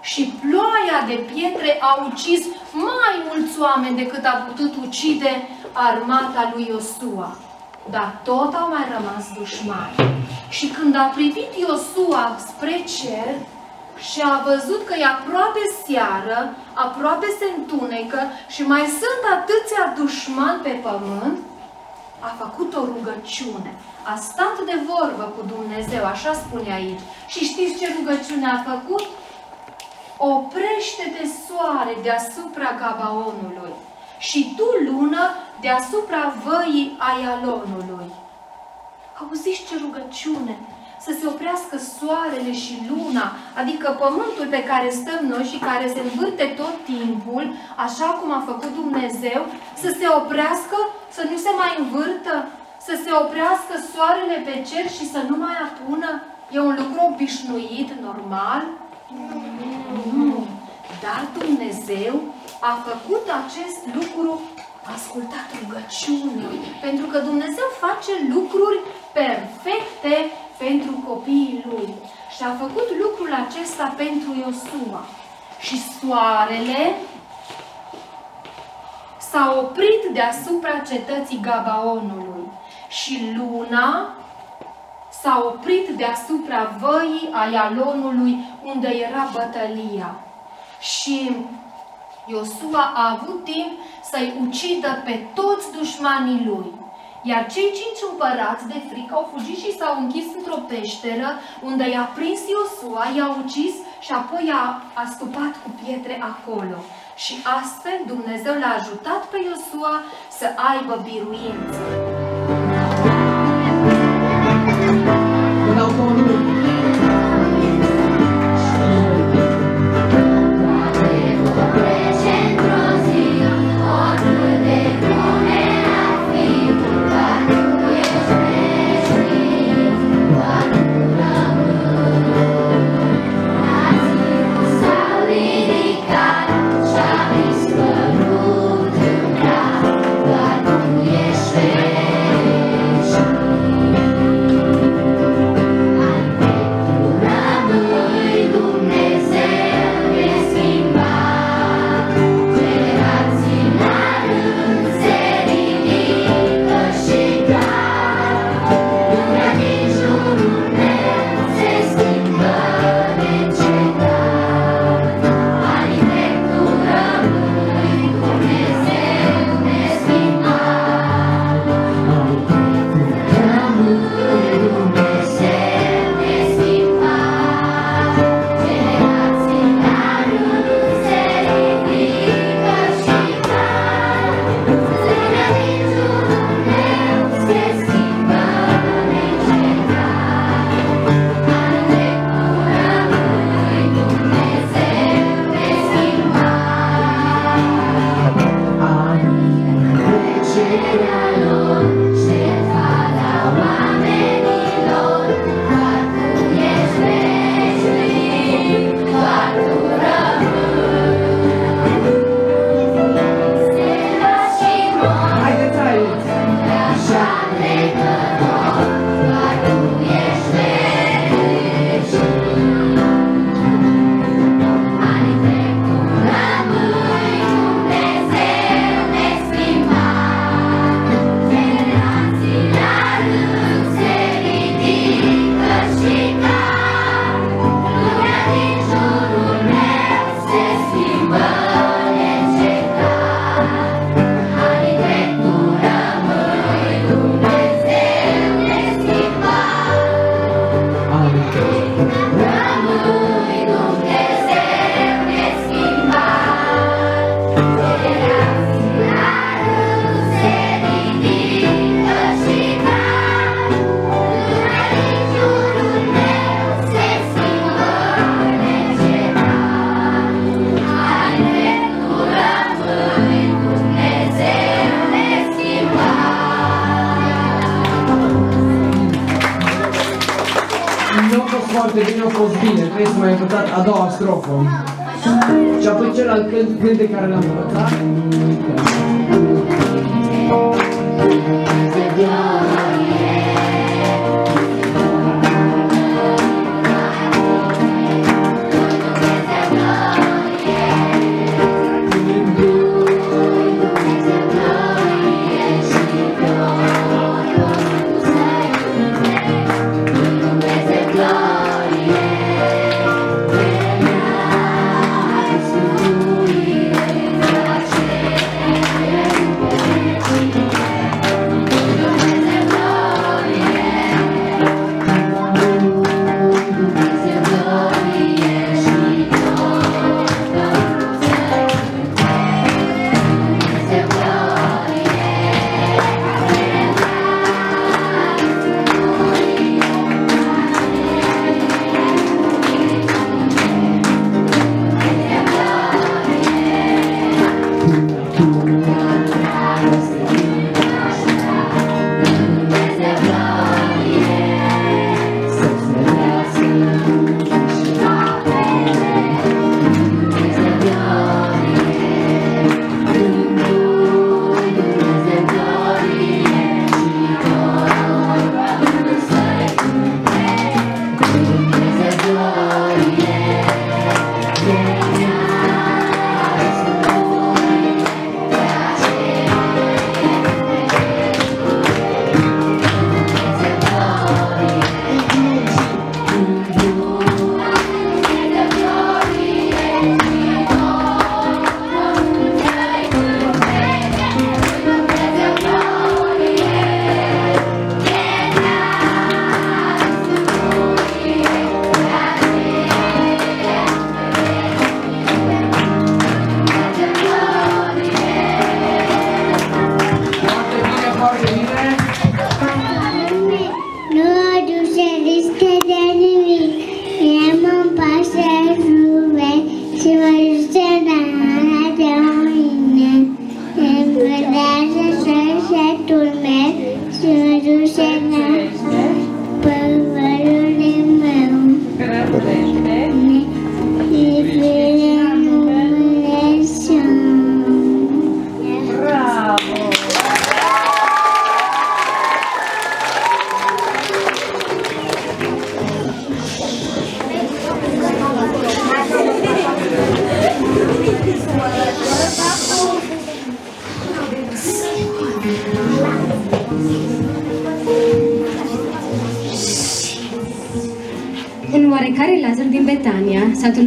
Și ploaia de pietre a ucis mai mulți oameni decât a putut ucide armata lui Iosua. Dar tot au mai rămas dușmani. Și când a privit Iosua spre cer, și a văzut că e aproape seară, aproape se întunecă și mai sunt atâția dușmani pe pământ, a făcut o rugăciune. A stat de vorbă cu Dumnezeu, așa spune aici. Și știți ce rugăciune a făcut? Oprește-te soare deasupra Gabaonului și tu lună deasupra văii Aialonului. Auziți ce rugăciune! Să se oprească soarele și luna, adică pământul pe care stăm noi și care se învârte tot timpul, așa cum a făcut Dumnezeu, să se oprească, să nu se mai învârtă, să se oprească soarele pe cer și să nu mai apună? E un lucru obișnuit, normal? Nu. Dar Dumnezeu a făcut acest lucru, ascultat rugăciunea, pentru că Dumnezeu face lucruri perfecte pentru copiii Lui. Și a făcut lucrul acesta pentru Iosua. Și soarele s-a oprit deasupra cetății Gabaonului și luna s-a oprit deasupra văii Aialonului unde era bătălia. Și Iosua a avut timp să-i ucidă pe toți dușmanii lui. Iar cei cinci împărați de frică au fugit și s-au închis într-o peșteră unde i-a prins Iosua, i-a ucis și apoi i-a astupat cu pietre acolo. Și astfel Dumnezeu l-a ajutat pe Iosua să aibă biruință.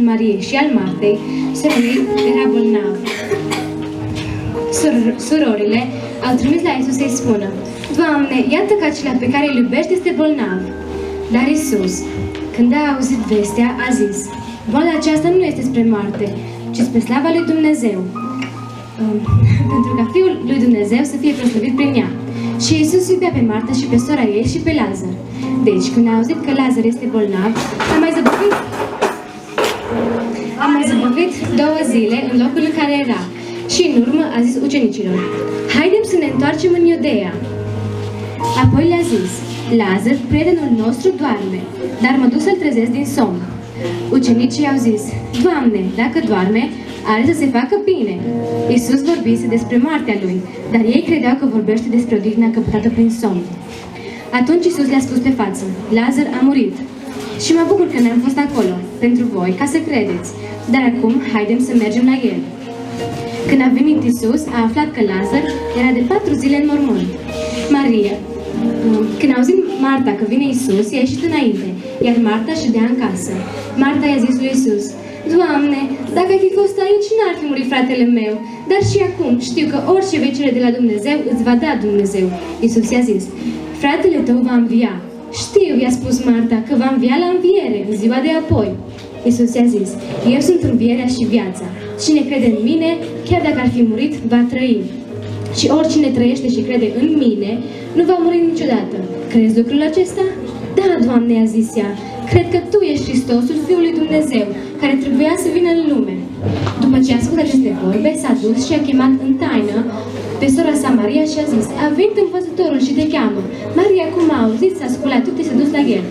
Betania, satul Mariei și al Martei, sorului era bolnav. Sor- surorile au trimis la Isus să-i spună, Doamne, iată că acela pe care îl iubești este bolnav. Dar Isus, când a auzit vestea, a zis, Boala aceasta nu este spre moarte, ci spre slava lui Dumnezeu, um, [laughs] pentru ca Fiul lui Dumnezeu să fie proslăvit prin ea. Și Isus iubea pe Marta și pe sora ei și pe Lazar. Deci, când a auzit că Lazar este bolnav, a mai zăbovit a mai zăbovit două zile în locul în care era și în urmă a zis ucenicilor, Haidem să ne întoarcem în Iudeea. Apoi le-a zis, Lazar, prietenul nostru, doarme, dar mă duc să-l trezesc din somn. Ucenicii au zis, Doamne, dacă doarme, are să se facă bine. Iisus vorbise despre moartea lui, dar ei credeau că vorbește despre odihna căpătată prin somn. Atunci Iisus le-a spus pe față, Lazar a murit. Și mă bucur că ne-am fost acolo, pentru voi, ca să credeți. Dar acum, haidem să mergem la el. Când a venit Isus, a aflat că Lazar era de patru zile în mormânt. Maria, când a auzit Marta că vine Isus, i-a ieșit înainte, iar Marta ședea în casă. Marta i-a zis lui Isus, Doamne, dacă ai fi fost aici, n-ar fi murit fratele meu, dar și acum știu că orice vei cere de la Dumnezeu, îți va da Dumnezeu. Isus i-a zis, fratele tău va învia. Știu, i-a spus Marta, că va învia la înviere, în ziua de apoi. Isus i-a zis, eu sunt învierea și viața. Cine crede în mine, chiar dacă ar fi murit, va trăi. Și oricine trăiește și crede în mine, nu va muri niciodată. Crezi lucrul acesta? Da, Doamne, a zis ea. Cred că Tu ești Hristosul, Fiul lui Dumnezeu, care trebuia să vină în lume. După ce a spus aceste vorbe, s-a dus și a chemat în taină pe sora sa Maria și a zis, a venit învățătorul și te cheamă. Maria, cum a auzit, s-a sculat tot și s-a dus la el.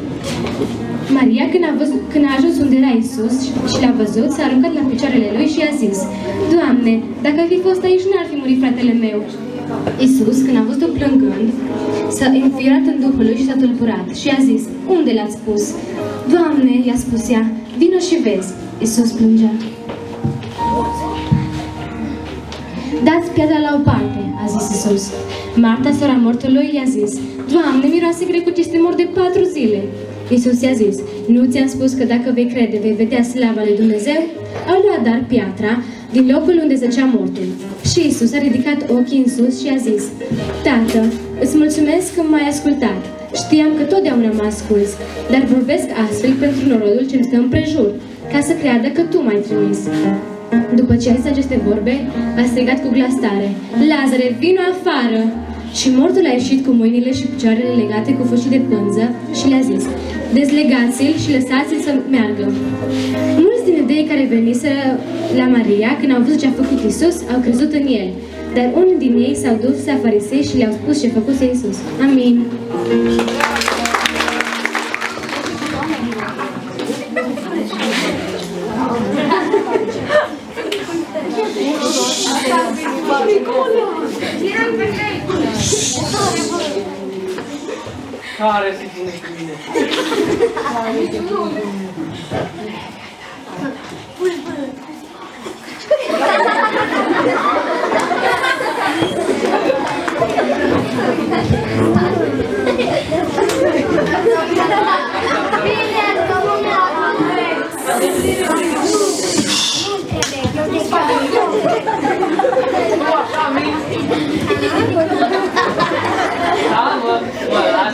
Maria, când a, văzut, când a ajuns unde era Isus și l-a văzut, s-a aruncat la picioarele lui și a zis, Doamne, dacă ai fi fost aici, n-ar fi murit fratele meu. Isus, când a văzut-o plângând, s-a înfirat în Duhul lui și s-a tulburat și a zis, unde l-ați spus? Doamne, i-a spus ea, vino și vezi. Isus plângea. Dați piatra la o parte, a zis Isus. Marta, sora mortului, i-a zis, Doamne, miroase greu ce este mort de patru zile. Isus i-a zis, nu ți-am spus că dacă vei crede, vei vedea slava lui Dumnezeu? A luat dar piatra din locul unde zăcea mortul. Și Isus a ridicat ochii în sus și a zis, Tată, îți mulțumesc că m-ai ascultat. Știam că totdeauna mă asculți, dar vorbesc astfel pentru norodul ce stă împrejur, ca să creadă că tu m-ai trimis. După ce a zis aceste vorbe, a strigat cu glas tare, Lazare, vino afară! Și mortul a ieșit cu mâinile și picioarele legate cu fâșii de pânză și le-a zis, dezlegați-l și lăsați-l să meargă. Mulți din iudeii care veniseră la Maria, când au văzut ce a făcut Isus, au crezut în el. Dar unii din ei s-au dus la farisei și le-au spus ce a făcut Isus. Amin. Care se pune cu mine? Da, mă, mă lași.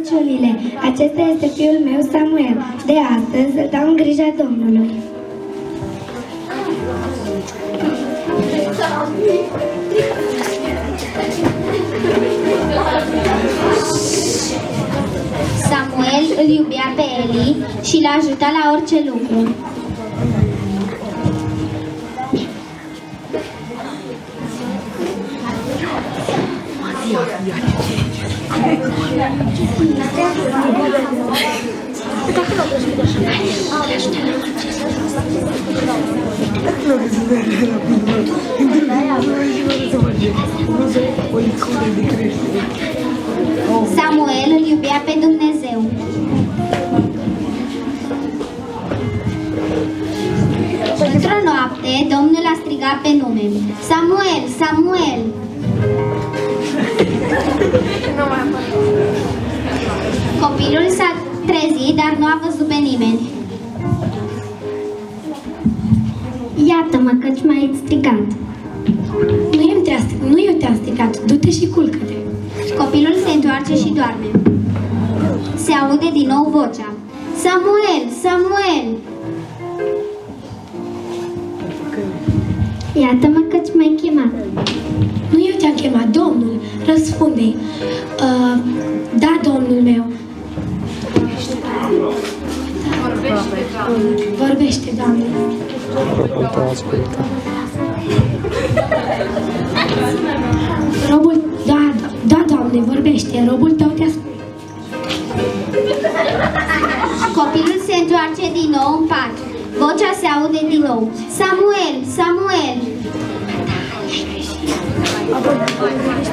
Rugăciunile. Acesta este fiul meu Samuel. De astăzi îl dau în grija Domnului. Samuel îl iubea pe Eli și l-a ajutat la orice lucru.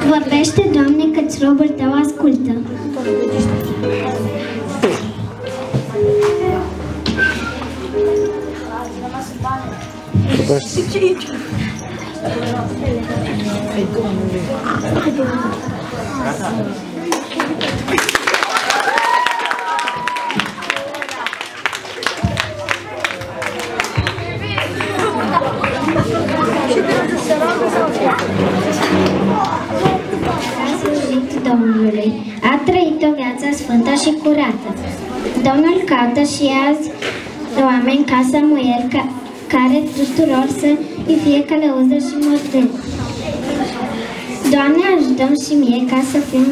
Vorbește, Doamne, căci robul tău ascultă. slujit trăit o viață sfântă și curată. Domnul caută și azi oameni ca Samuel, ca, care tuturor să îi fie călăuză și model. Doamne, ajutăm și mie ca să fim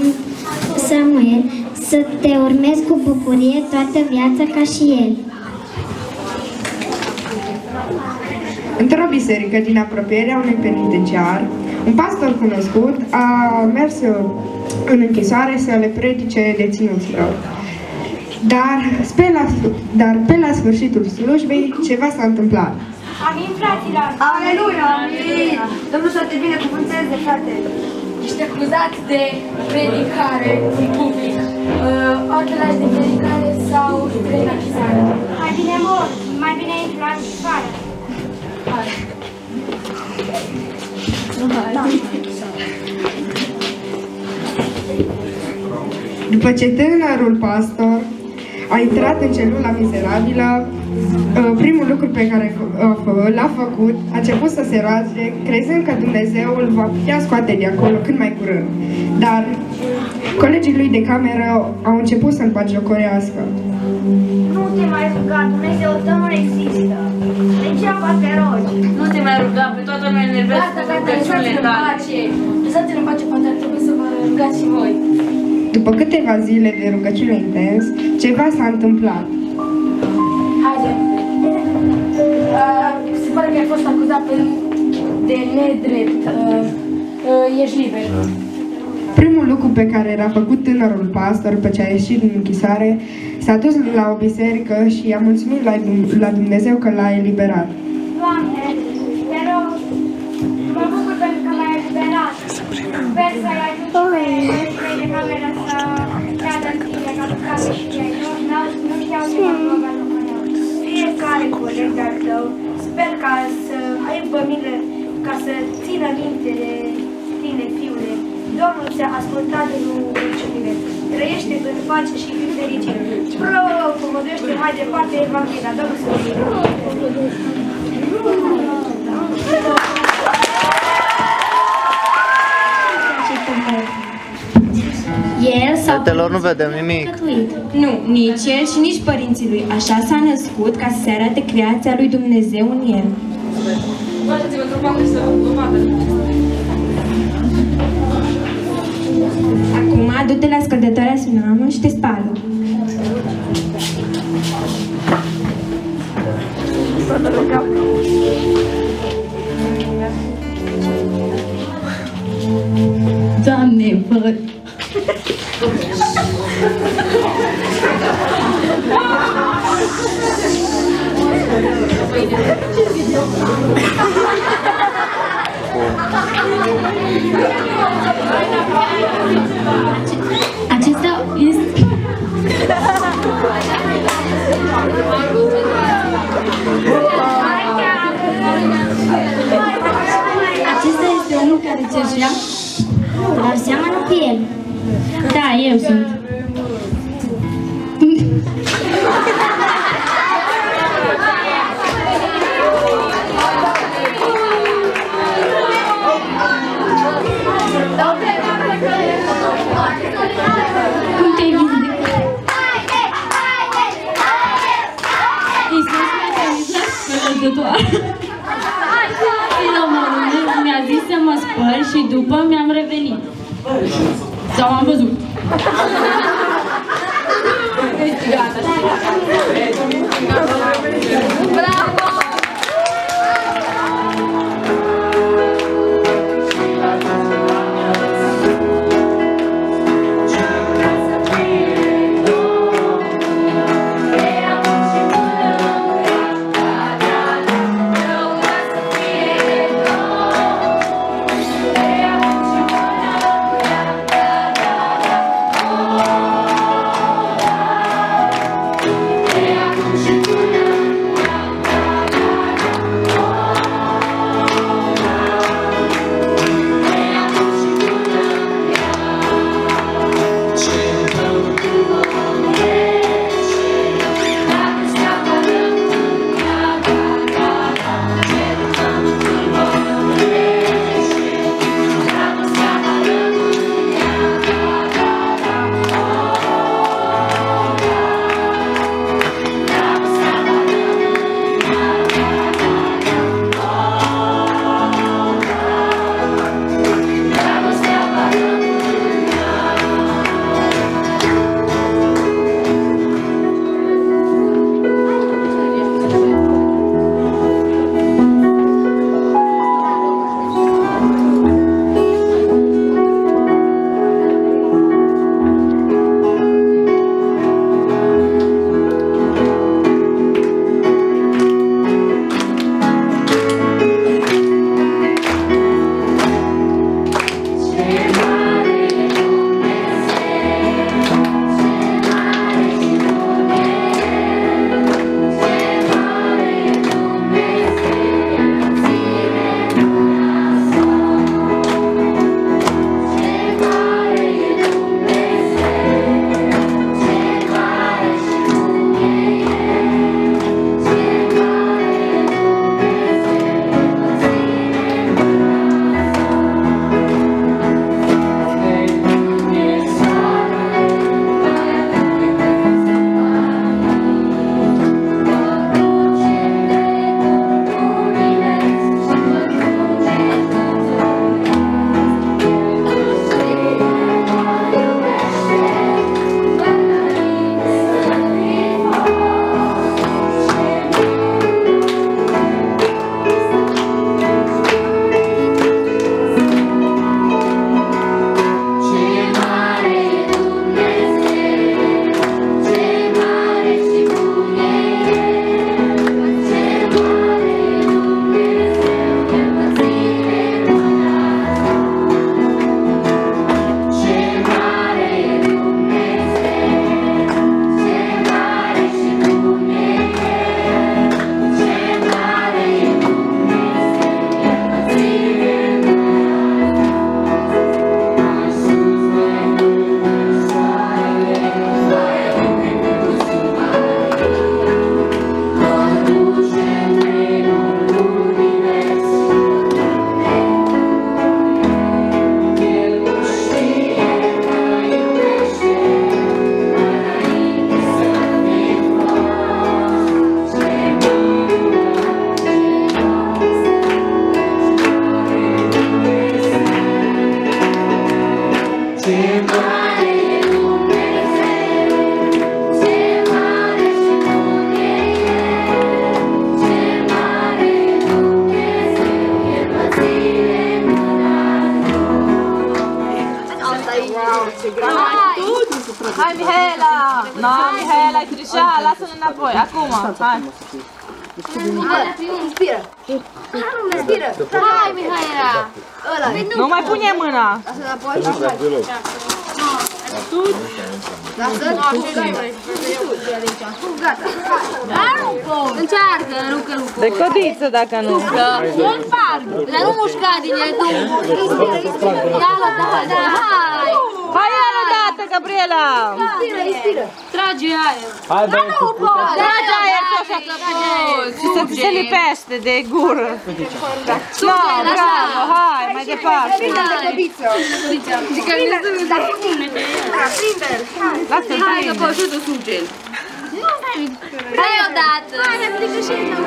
Samuel, să te urmez cu bucurie toată viața ca și el. Într-o biserică din apropierea unui penitenciar, un pastor cunoscut a mers în închisoare să le predice deținuților. Dar pe, la, dar pe la sfârșitul slujbei ceva s-a întâmplat. Amin, fraților! Aleluia! Amin! Domnul să te binecuvânteze, frate! Ești acuzat de predicare în public, uh, ordonaj de predicare sau de închizare. Mai bine mor, mai bine intru la închisoare. După ce tânărul pastor a intrat în celula mizerabilă, uh, primul lucru pe care uh, l-a făcut a început să se roage, crezând că Dumnezeu îl va putea scoate de acolo cât mai curând. Dar colegii lui de cameră au început să-l bagiocorească. Nu te mai ruga, Dumnezeu tău nu există. Degeaba te rogi. Nu te mai ruga, pe toată lumea enervează Gata, cu gata, rugăciunile lăsați-l în tale. pace. Lăsați-l în pace, poate ar trebui să vă rugați și voi. După câteva zile de rugăciune intens, ceva s-a întâmplat. Haide. Uh, se pare că ai fost acuzat pe de nedrept. Uh, uh, ești liber. Primul lucru pe care l-a făcut tânărul pastor pe ce a ieșit din închisoare, s-a dus la o biserică și i-a mulțumit la, la Dumnezeu că l-a eliberat. Doamne, de camera să creadă în tine, ca să cadă și ei. Nu, nu știau nimeni vorba româneau. Fiecare coleg de-al tău, sper ca să aibă milă, ca să țină minte de tine, fiule. Domnul ți-a ascultat rugăciunile. Trăiește în pace și în fericire. Propovăduiește mai departe Evanghelia. Domnul să fie. Fetelor, nu vedem nimic. Nu, nici el și nici părinții lui. Așa s-a născut ca să se arate creația lui Dumnezeu în el. Faceți-vă într-o parte să vă vadă. Acum du-te la scăldătoarea sunamă și te spală. Doamne, văd. Acesta este... Acesta este omul care cerșea? Nu, dar seamănă cu el. Da, eu sunt. Cum te-ai vindecat? Iisus mi-a trimis la spălătoare. Și la mormânt mi-a zis să mă spăl și după mi-am revenit. Sau am văzut. Yeah. De codiță dacă nu. Nu sparg. Dar nu mușca din el tu. Inspiră, inspiră. Ia-l, da, da, hai. Hai iar o dată, Gabriela! Inspiră, inspiră. Trage aer. Hai, Dar nu pot. Trage aer și așa că poți. Și să ți se lipește de gură. No, bravo, hai, mai departe. Prinde-l de codiță. Zic că nu sunt Dar prinde-l. Lasă-l Hai că poți și tu suge Hai odată. Hai, ne plică și Ascultarea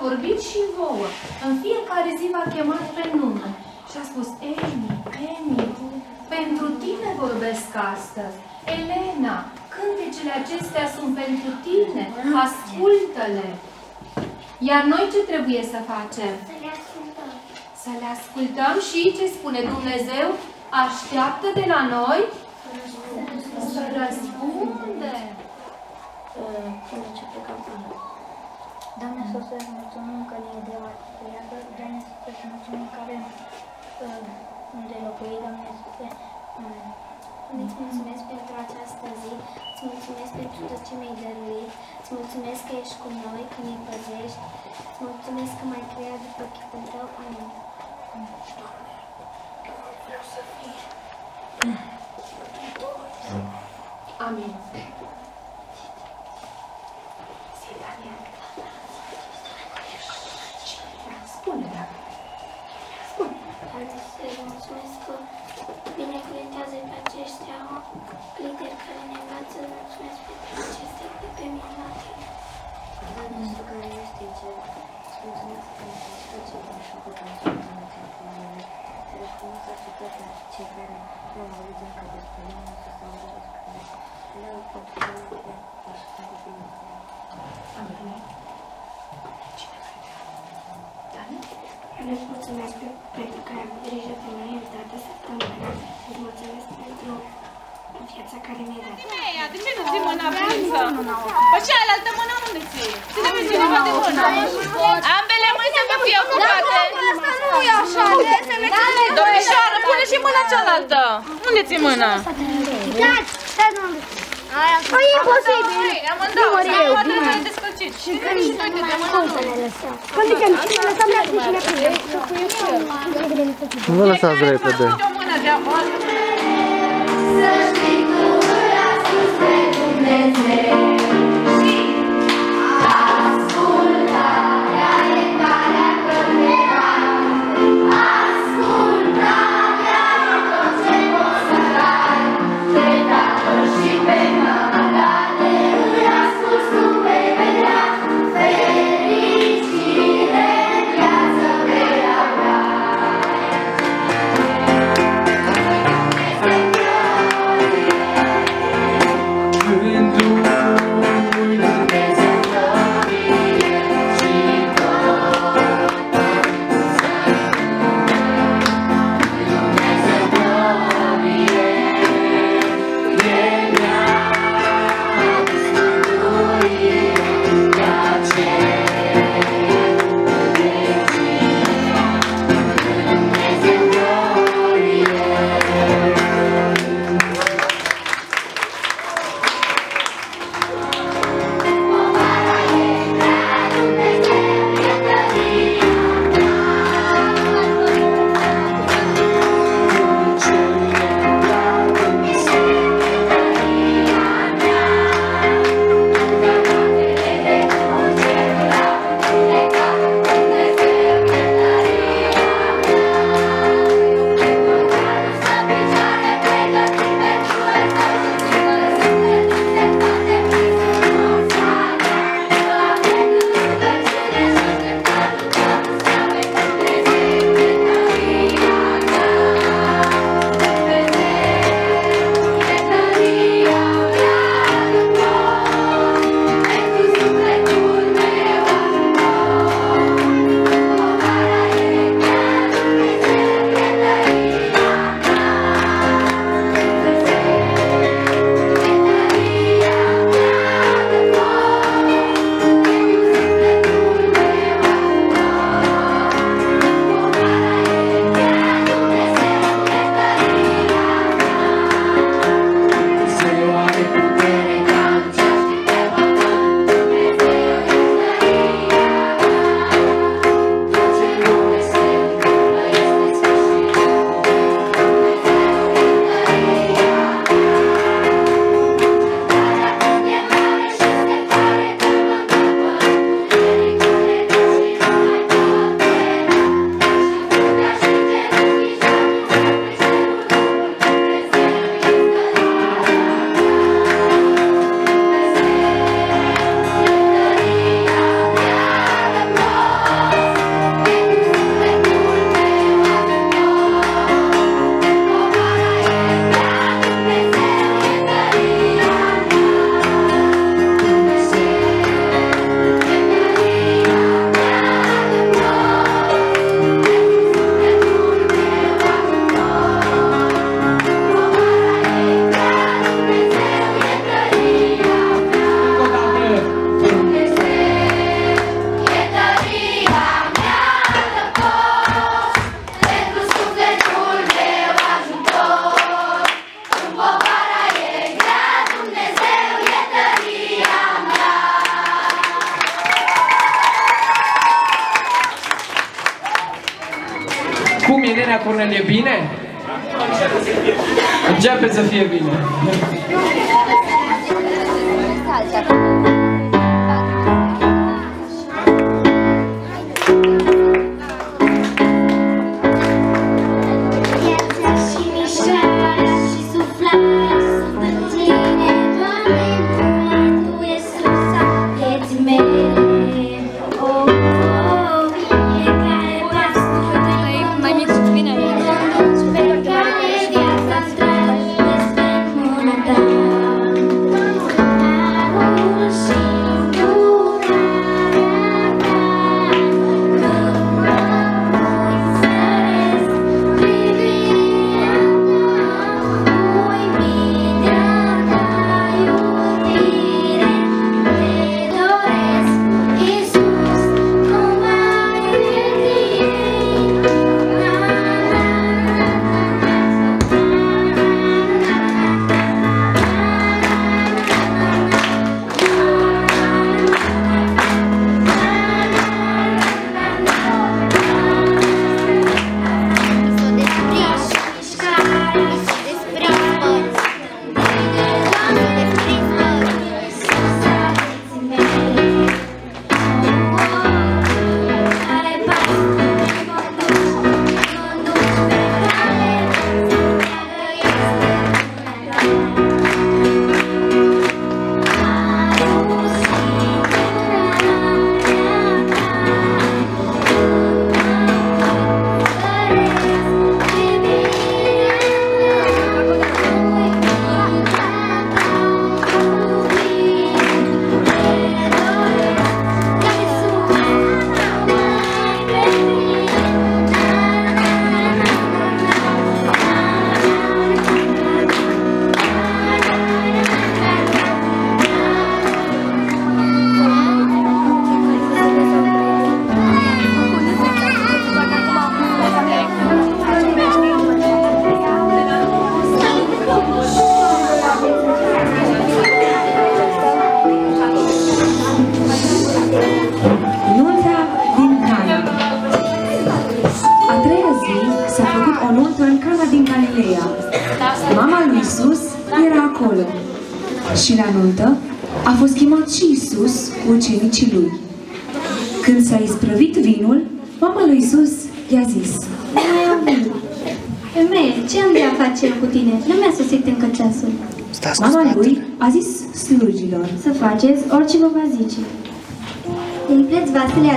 săptămână va vorbi și vouă. În fiecare zi v-a chemat pe nume. Și a spus, Emi, Emi, pentru tine vorbesc astăzi. Elena, cântecele acestea sunt pentru tine. Ascultă-le. Iar noi ce trebuie să facem? Să le ascultăm și ce spune Dumnezeu? Așteaptă de la noi să răspunde. Doamne, să să mulțumim că ne-ai de o perioadă. Doamne, să să mulțumim că avem uh, unde locui. Doamne, să te Îți mulțumesc pentru această zi, îți mulțumesc pentru tot ce mi-ai dăruit, îți mulțumesc că ești cu noi, că ne păzești, îți mulțumesc că m-ai creat după chipul tău. Amin. Amin. Spune, dacă. Doamne, să mulțumesc că binecuvintează pe aceștia lideri care ne învață, mulțumesc pentru aceste clipe minunate. Îți mulțumesc pe- pentru că ai avut grijă de noi în toată săptămâna. Îți mulțumesc pentru viața care mi-ai dat. Ea, de ce nu ții mâna prinsă? Păi cealaltă mână unde ții? Ține pe cineva de mână. Ambele mâini să fie ocupate. Asta nu e așa, să mergem Domnișoară, pune și mâna cealaltă. Unde ții mâna? Stai, stai, domnule. Păi e imposibil. Amândouă, Număr sau eu, poate număr. te descălcit. Și când și noi te dăm Cum să ne lăsăm? Când zicem, cine lăsăm la și ne prindem. Nu vă lăsați repede. O mână de apă. Să știi că a spus pe Dumnezeu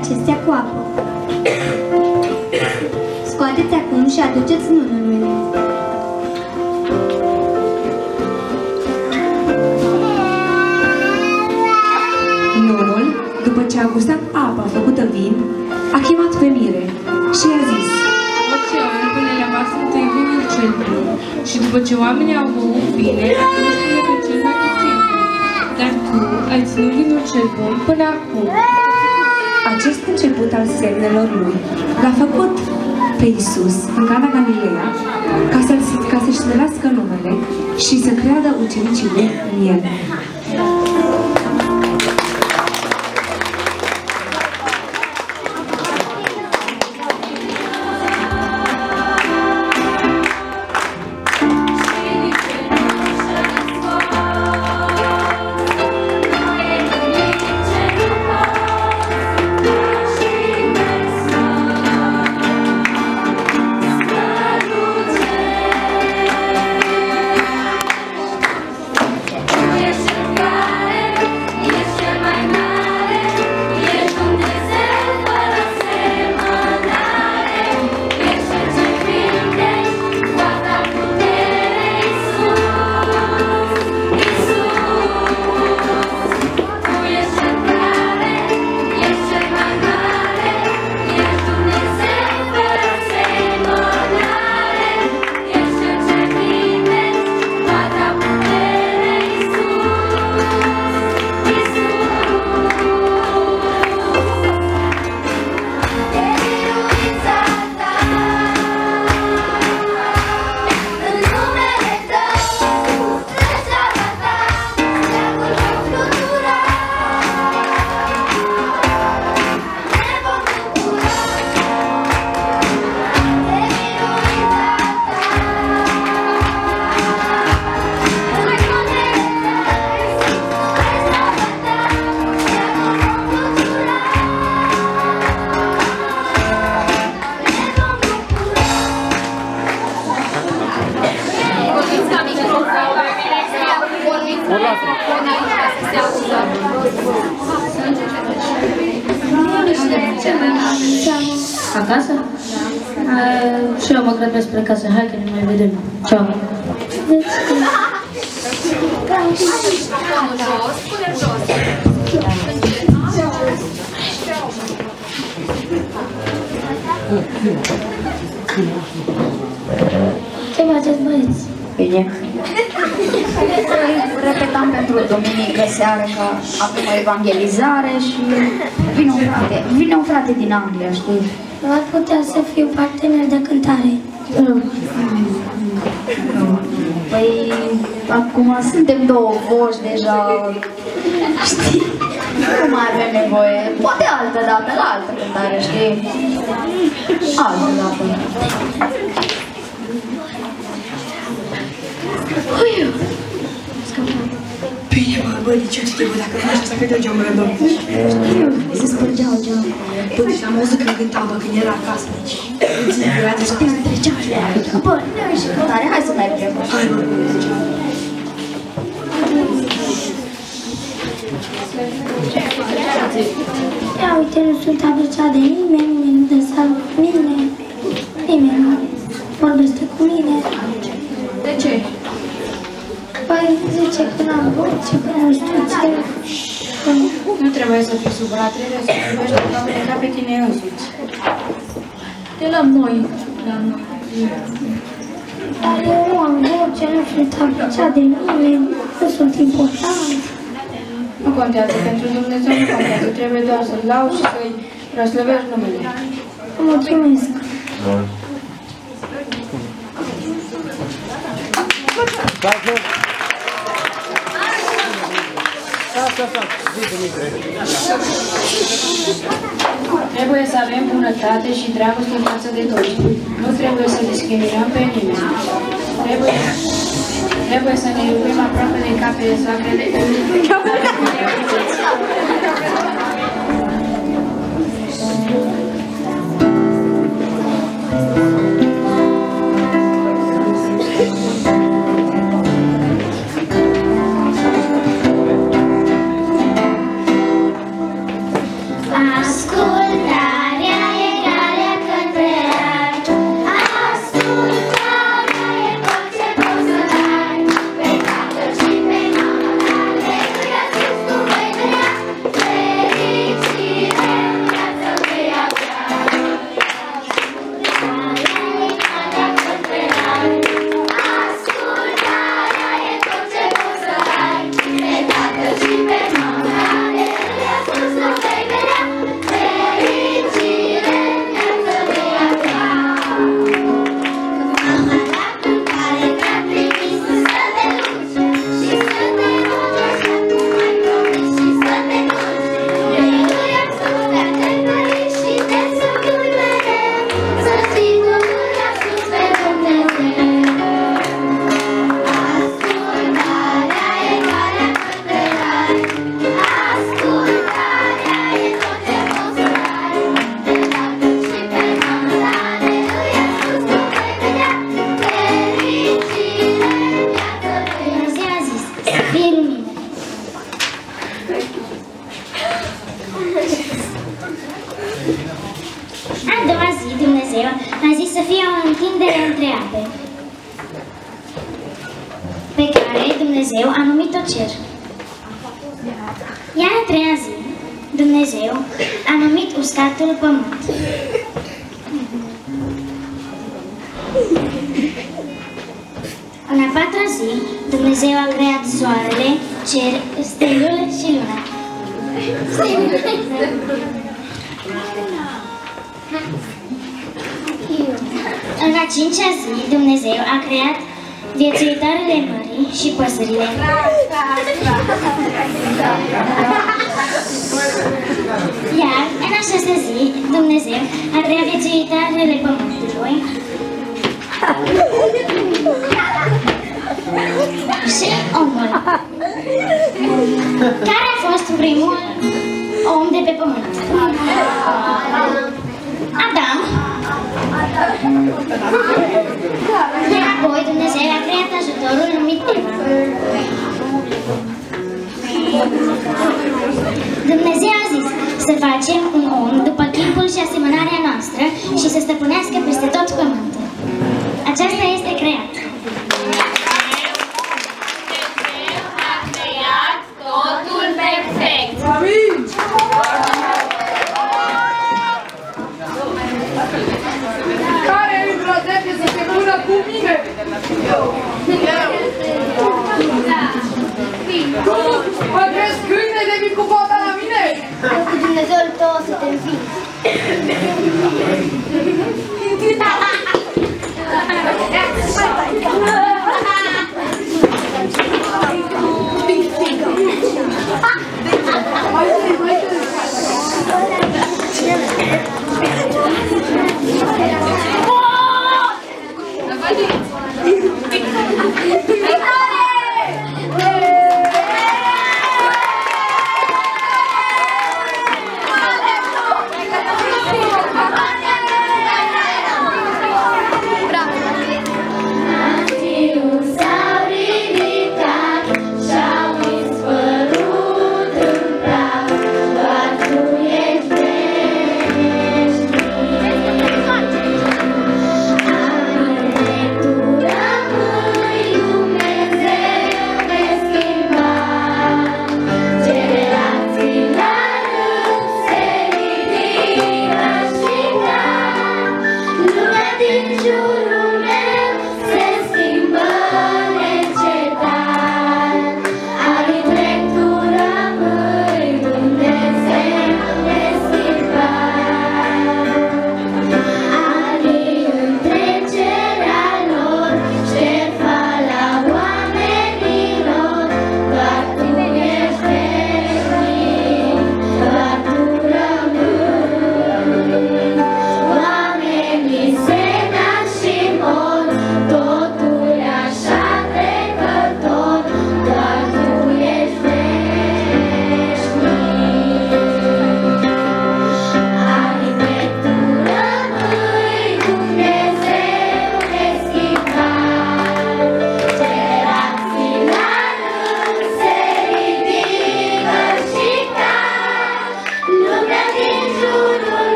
acestea cu apă. Scoateți acum și aduceți nunului. Nunul, după ce a gustat apa făcută vin, a chemat pe Mire și i-a zis, Orice an, până la masă, întâi vinul cel bun. Și după ce oamenii au băut bine, atunci pune pe cel mai puțin. Dar tu ai ținut vinul cel bun până acum. Acest început al semnelor lui l-a făcut pe Isus în Cana Galileea ca, să, ca să-și slăvească numele și să creadă ucenicii lui în el. Că avem o evangelizare și vine un frate, vine un frate din Anglia, știi? Nu ar putea să fiu partener de cântare. Păi, acum suntem două voci deja, știi? Nu mai avem nevoie. Poate altă dată, la altă cântare, știi? Altă dată. Uiu! Bine, mă, bă, de ce știu, dacă nu așa să câte geamul rândul. Știu, se spărgeau geamul. Bă, deci am auzit că cânta, bă, când era acasă, deci... Era de Știu, trecea și Bă, nu e și cântare, hai să mergem. Hai, bă, Ia uite, nu sunt abrățat de nimeni, nimeni nu dă salut cu mine, nimeni nu vorbește cu mine. De ce? Păi zice că n-am voce, că nu știu ce. Nu trebuie să fii supărat, trebuie să privești pe oameni ca pe tine însuți. Te luăm noi. La noi. Dar eu nu am voce, nu sunt abrățat de nimeni, nu sunt important. Nu contează, pentru Dumnezeu nu contează, trebuie doar să-L lauzi și să-i răslăvești numele. Mulțumesc. Trebuie să avem bunătate și dragoste față de toți. Nu trebuie să discriminăm pe nimeni. Trebuie Trebuie să ne iubim aproape de ca pe soacrele. [laughs]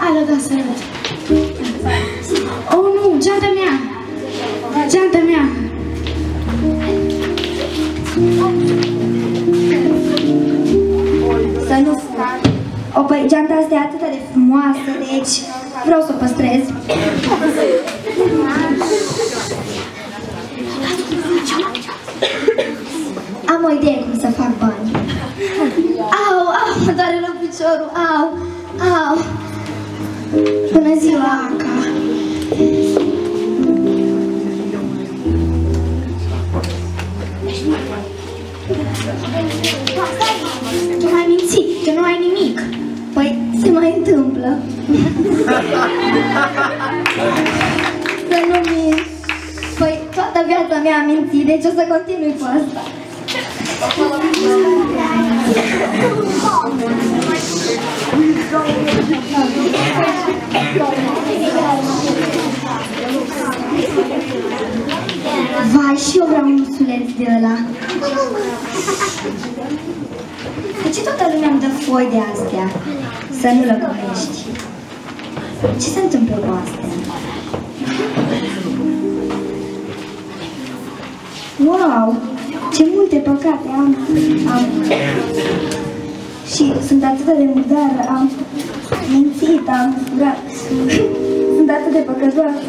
Ale da se. Oh no, Jean Damien. O, păi, geanta asta e atât de frumoasă, deci vreau să o păstrez. Am o idee cum să fac bani. Au, au, mă doare rău piciorul, au, au. Bună ziua, Anca. Tu m-ai mințit, tu nu ai nimic întâmplă să nu mint. Păi toată viața mea am mințit, deci o să continui cu asta. Vai, și eu vreau un suleț de ăla. De ce toată lumea îmi dă foi de astea? să nu răcorești. Ce se întâmplă cu astea? Wow! Ce multe păcate am! am. Și sunt atât de murdară, am mințit, am furat. Sunt atât de păcătoasă.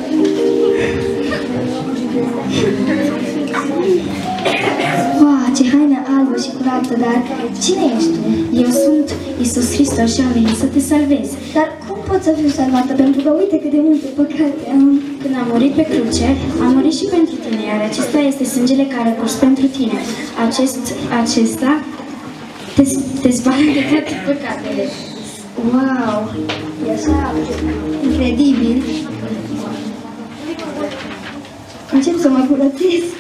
Wow, ce haină albă și curată, dar cine ești tu? Eu sunt Isus Hristos și am venit să te salvez. Dar cum pot să fiu salvată? Pentru că uite cât de multe păcate am. Când a murit pe cruce, a murit și pentru tine, iar acesta este sângele care a curs pentru tine. Acest, acesta te, te spală de toate păcatele. Wow! E așa incredibil. Încep să mă curățesc.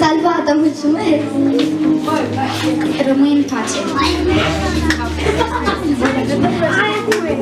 Salvată, mulțumesc! Rămâi în pace. Hai, acum,